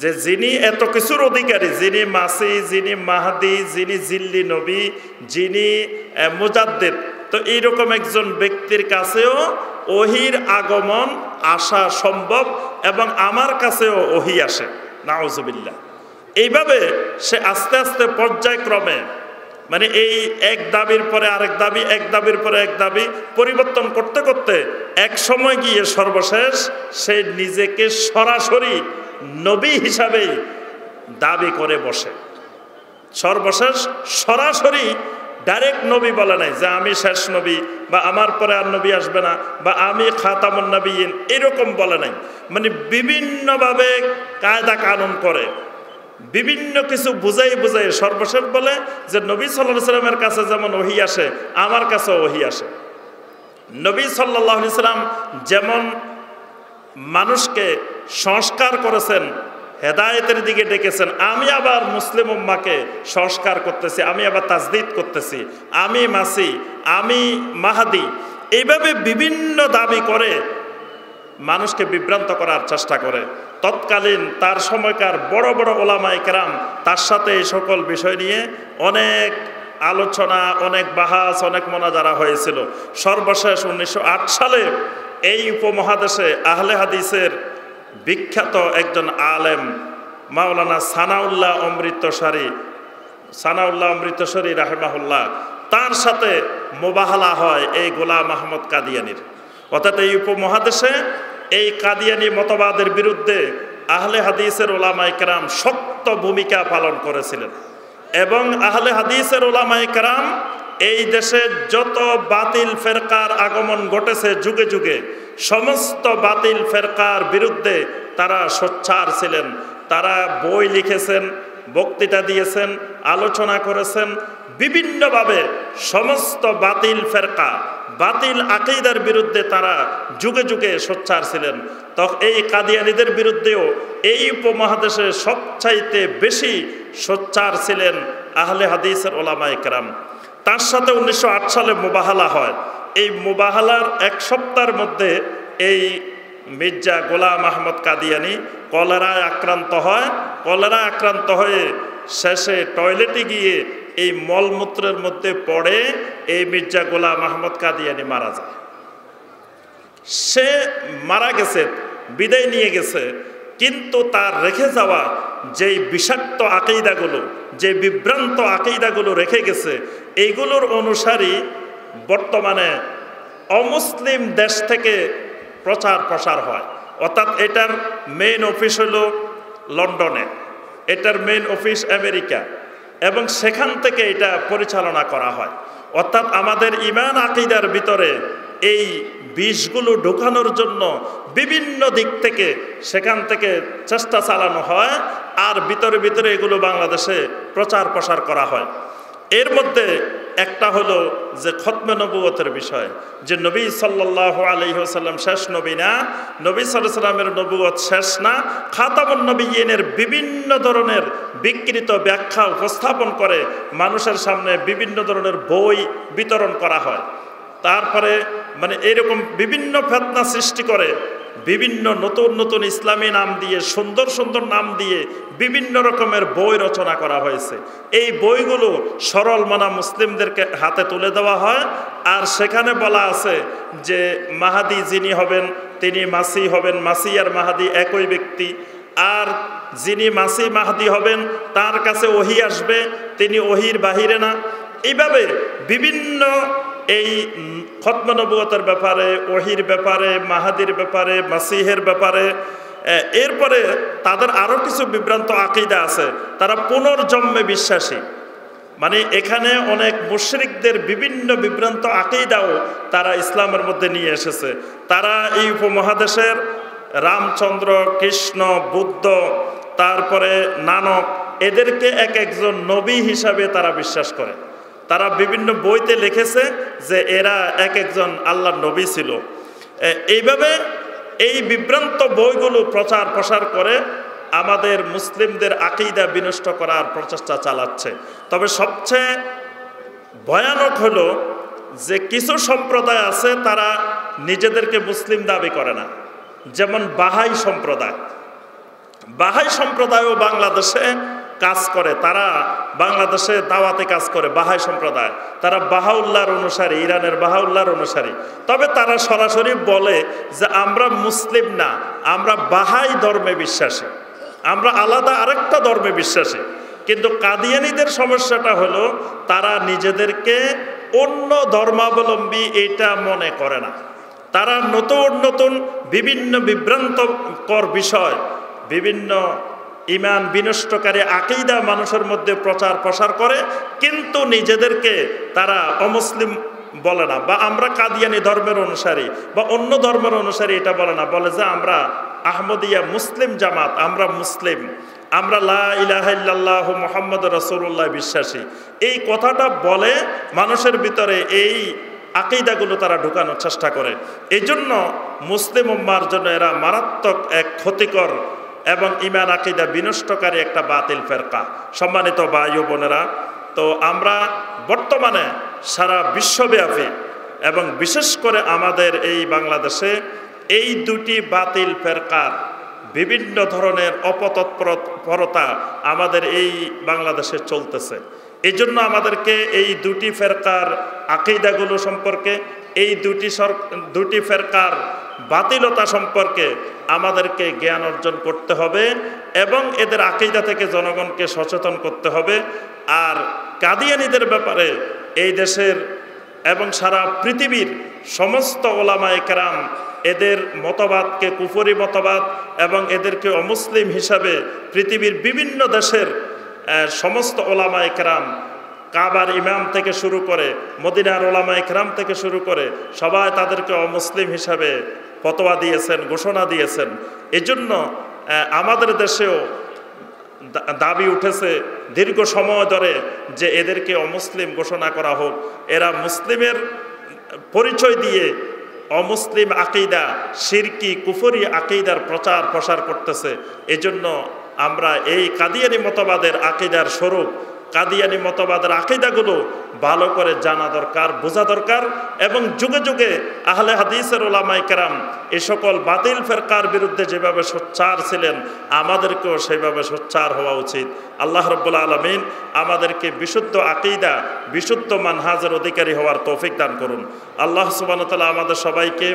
যে যিনি এত কিছুর অধিকারী, যিনি মাসি যিনি মাহাদি, যিনি জিল্লি নবী, যিনি মুজাদ্দেদ, তো এইরকম একজন ব্যক্তির কাছেও ওহির আগমন আসা সম্ভব এবং আমার কাছেও ওহি আসে। নাওজবিল্লা এইভাবে সে আস্তে আস্তে পর্যায়ক্রমে মানে এই এক দাবির পরে আরেক দাবি, এক দাবির পরে এক দাবি পরিবর্তন করতে করতে এক সময় গিয়ে সর্বশেষ সে নিজেকে সরাসরি নবী হিসাবেই দাবি করে বসে। সর্বশেষ সরাসরি ডাইরেক্ট নবী বলে নাই যে আমি শেষ নবী বা আমার পরে আর নবী আসবে না বা আমি খাতামুন নবীন, এরকম বলে নাই। মানে বিভিন্নভাবে কায়দা কানুন করে। বিভিন্ন কিছু বুঝাই বুঝাই সর্বশেষ বলে যে নবী সাল্লাহ সাল্লামের কাছে যেমন ওহি আসে, আমার কাছে ওহি আসে। নবী সাল্লাহ সাল্লাম যেমন মানুষকে সংস্কার করেছেন হেদায়তের দিকে ডেকেছেন। আমি আবার মুসলিম উম্মাকে সংস্কার করতেছি, আমি আবার তাজদিদ করতেছি। আমি মাসি, আমি মাহাদি। এইভাবে বিভিন্ন দাবি করে মানুষকে বিভ্রান্ত করার চেষ্টা করে। তৎকালীন তার সময়কার বড় বড় ওলামা একরাম তার সাথে এই সকল বিষয় নিয়ে অনেক আলোচনা, অনেক বাহাস, অনেক মোনাজারা হয়েছিল। সর্বশেষ উনিশশো আট সালে এই উপমহাদেশে আহলে হাদিসের বিখ্যাত একজন আলেম, মাওলানা সানাউল্লাহ অমৃতসারী, সানাউল্লাহ অমৃতসরী রাহেমাহুল্লাহ, তার সাথে মোবাহালা হয় এই গোলাম আহমদ কাদিয়ানির। অর্থাৎ এই উপমহাদেশে এই কাদিয়ানি মতবাদের বিরুদ্ধে আহলে হাদিসের ওলামাই শক্ত ভূমিকা পালন করেছিলেন। এবং আহলে হাদিসের ওলামাই এই দেশে যত বাতিল ফেরকার আগমন ঘটেছে যুগে যুগে, সমস্ত বাতিল ফেরকার বিরুদ্ধে তারা সোচ্চার ছিলেন। তারা বই লিখেছেন, বক্তৃতা দিয়েছেন, আলোচনা করেছেন। বিভিন্নভাবে সমস্ত বাতিল ফেরকা, বাতিল আকিদার বিরুদ্ধে তারা যুগে যুগে সোচ্চার ছিলেন। তখন এই কাদিয়ানিদের বিরুদ্ধেও এই উপমহাদেশে সবচাইতে বেশি সোচ্চার ছিলেন আহলে হাদিসের ওলামা একরাম তার সাথে উনিশশো আট সালে মোবাহালা হয়। এই মোবাহালার এক সপ্তাহের মধ্যে এই মির্জা গোলাম আহমদ কাদিয়ানি কলেরায় আক্রান্ত হয়। কলেরা আক্রান্ত হয়ে শেষে টয়লেটে গিয়ে এই মলমূত্রের মধ্যে পড়ে এই মির্জা গোলাম আহমদ কাদিয়ানি মারা যায়। সে মারা গেছে, বিদায় নিয়ে গেছে। কিন্তু তার রেখে যাওয়া যেই বিষাক্ত আকেইদাগুলো যে বিভ্রান্ত আকেইদাগুলো রেখে গেছে, এইগুলোর অনুসারী বর্তমানে অমুসলিম দেশ থেকে প্রচার প্রসার হয়। অর্থাৎ এটার মেইন অফিস হল লন্ডনে, এটার মেইন অফিস আমেরিকা, এবং সেখান থেকে এটা পরিচালনা করা হয়। অর্থাৎ আমাদের ইমান আকিদার ভিতরে এই বিষগুলো ঢোকানোর জন্য বিভিন্ন দিক থেকে সেখান থেকে চেষ্টা চালানো হয় আর ভিতরে ভিতরে এগুলো বাংলাদেশে প্রচার প্রসার করা হয়। এর মধ্যে একটা হলো যে খতমে নবুয়তের বিষয়, যে নবী সাল্লাহ আলহিহাসাল্লাম শেষ নবী না, নবী সাল্লামের নবুয়ত শেষ না খাতাবন নবীনের বিভিন্ন ধরনের বিকৃত ব্যাখ্যা উপস্থাপন করে মানুষের সামনে বিভিন্ন ধরনের বই বিতরণ করা হয়। তারপরে মানে এরকম বিভিন্ন ফেতনা সৃষ্টি করে, বিভিন্ন নতুন নতুন ইসলামী নাম দিয়ে, সুন্দর সুন্দর নাম দিয়ে বিভিন্ন রকমের বই রচনা করা হয়েছে। এই বইগুলো সরল মানা মুসলিমদেরকে হাতে তুলে দেওয়া হয়। আর সেখানে বলা আছে যে মাহাদি যিনি হবেন, তিনি মাসি হবেন, মাসি আর মাহাদি একই ব্যক্তি। আর যিনি মাসি মাহাদি হবেন, তার কাছে ওহি আসবে, তিনি ওহির বাহিরে না। এইভাবে বিভিন্ন এই খতমানবুয়তের ব্যাপারে, ওহির ব্যাপারে, মাহাদির ব্যাপারে, মাসিহের ব্যাপারে এরপরে তাদের আরও কিছু বিভ্রান্ত আকিদা আছে। তারা পুনর্জন্মে বিশ্বাসী। মানে এখানে অনেক মুশ্রিকদের বিভিন্ন বিভ্রান্ত আকিদাও তারা ইসলামের মধ্যে নিয়ে এসেছে। তারা এই উপমহাদেশের রামচন্দ্র, কৃষ্ণ, বুদ্ধ, তারপরে নানক, এদেরকে এক একজন নবী হিসাবে তারা বিশ্বাস করে। তারা বিভিন্ন বইতে লিখেছে যে এরা এক একজন আল্লাহ নবী ছিল। এইভাবে এই বিভ্রান্ত বইগুলো প্রচার প্রসার করে আমাদের মুসলিমদের আকিদা বিনষ্ট করার প্রচেষ্টা চালাচ্ছে। তবে সবচেয়ে ভয়ানক হলো যে কিছু সম্প্রদায় আছে তারা নিজেদেরকে মুসলিম দাবি করে না। যেমন বাহাই সম্প্রদায়। বাহাই সম্প্রদায়ও বাংলাদেশে কাজ করে, তারা বাংলাদেশে দাওয়াতে কাজ করে, বাহাই সম্প্রদায়। তারা বাহাউল্লাহর অনুসারী, ইরানের বাহাউল্লাহর অনুসারী। তবে তারা সরাসরি বলে যে, আমরা মুসলিম না, আমরা বাহাই ধর্মে বিশ্বাসী। আমরা আলাদা আরেকটা ধর্মে বিশ্বাসী। কিন্তু কাদিয়ানিদের সমস্যাটা হলো, তারা নিজেদেরকে অন্য ধর্মাবলম্বী এটা মনে করে না। তারা নতুন নতুন বিভিন্ন বিভ্রান্তকর বিষয়, বিভিন্ন ইমান বিনষ্টকারী আকিদা মানুষের মধ্যে প্রচার প্রসার করে, কিন্তু নিজেদেরকে তারা অমুসলিম বলে না, বা আমরা কাদিয়ানি ধর্মের অনুসারী, বা অন্য ধর্মের অনুসারী এটা বলে না, বলে যে আমরা আহমদিয়া মুসলিম জামাত, আমরা মুসলিম, আমরা লা ইলাহাল্লাহ মোহাম্মদ রসুল্লাহ বিশ্বাসী। এই কথাটা বলে মানুষের ভিতরে এই আকিদাগুলো তারা ঢুকানোর চেষ্টা করে। এই জন্য মুসলিম উম্মার জন্য এরা মারাত্মক এক ক্ষতিকর এবং ইমান আকিদা বিনষ্টকারী একটা বাতিল ফেরকা। সম্মানিত বায়ু বোনেরা, তো আমরা বর্তমানে সারা বিশ্বব্যাপী এবং বিশেষ করে আমাদের এই বাংলাদেশে এই দুটি বাতিল ফেরকার বিভিন্ন ধরনের অপতৎপরতা আমাদের এই বাংলাদেশে চলতেছে। এই জন্য আমাদেরকে এই দুটি ফেরকার আকিদাগুলো সম্পর্কে এই দুটি সর দুটি ফেরকার বাতিলতা সম্পর্কে আমাদেরকে জ্ঞান অর্জন করতে হবে এবং এদের আকিদা থেকে জনগণকে সচেতন করতে হবে। আর কাদিয়ানিদের ব্যাপারে এই দেশের এবং সারা পৃথিবীর সমস্ত ওলামায় কেরাম এদের মতবাদকে কুফরি মতবাদ এবং এদেরকে অমুসলিম হিসাবে পৃথিবীর বিভিন্ন দেশের সমস্ত ওলামায় কেরাম কাবার ইমাম থেকে শুরু করে মদিনার ওলামা ইকরাম থেকে শুরু করে সবাই তাদেরকে অমুসলিম হিসাবে ফতোয়া দিয়েছেন, ঘোষণা দিয়েছেন। এজন্য আমাদের দেশেও দাবি উঠেছে দীর্ঘ সময় ধরে যে এদেরকে অমুসলিম ঘোষণা করা হোক। এরা মুসলিমের পরিচয় দিয়ে অমুসলিম আকিদা শিরকি কুফরি আকিদার প্রচার প্রসার করতেছে। এজন্য আমরা এই কাদিয়ানি মতবাদের আকিদার স্বরূপ কাদিয়ানি মতবাদের আকিদাগুলো ভালো করে জানা দরকার, বোঝা দরকার এবং যুগে যুগে আহলে হাদিসের ওলামাই কেরাম এ সকল বাতিল ফেরকার বিরুদ্ধে যেভাবে সোচ্চার ছিলেন, আমাদেরকেও সেইভাবে সোচ্চার হওয়া উচিত। আল্লাহ রব্বুল্লা আলমিন আমাদেরকে বিশুদ্ধ আকিদা, বিশুদ্ধ মানহাজের অধিকারী হওয়ার তৌফিক দান করুন। আল্লাহ সুবানতাল্লাহ আমাদের সবাইকে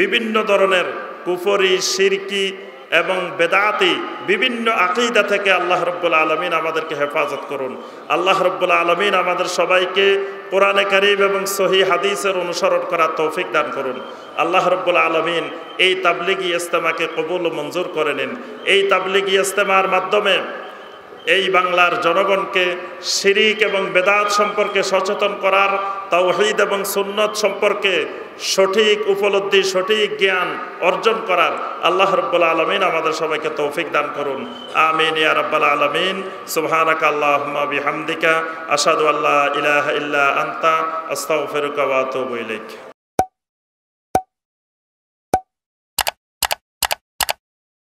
বিভিন্ন ধরনের কুফরি সিরকি এবং বেদাতি বিভিন্ন আকিদা থেকে আল্লাহ রব্বুল্লা আলমিন আমাদেরকে হেফাজত করুন। আল্লাহ রব্বুল্লা আলমিন আমাদের সবাইকে কোরআনে করিম এবং সহি হাদিসের অনুসরণ করার তৌফিক দান করুন। আল্লাহ রব্বুল আলমিন এই তাবলিগি ইজতেমাকে কবুল মঞ্জুর করে নিন। এই তাবলিগি ইজতেমার মাধ্যমে এই বাংলার জনগণকে শিরিক এবং বেদাত সম্পর্কে সচেতন করার তাওহিদ এবং সুন্নত সম্পর্কে সঠিক উপলব্ধি, সঠিক জ্ঞান অর্জন করার আল্লাহ রব্বুল্লা আলমিন আমাদের সবাইকে তৌফিক দান করুন। আমিন, ইয়া রব্বাল আলমিন। সুবহানাক আল্লাহুম্মা বিহামদিকা। আশহাদু আল্লা ইলাহা ইল্লা আনতা। আস্তাগফিরুকা ওয়া আতুবু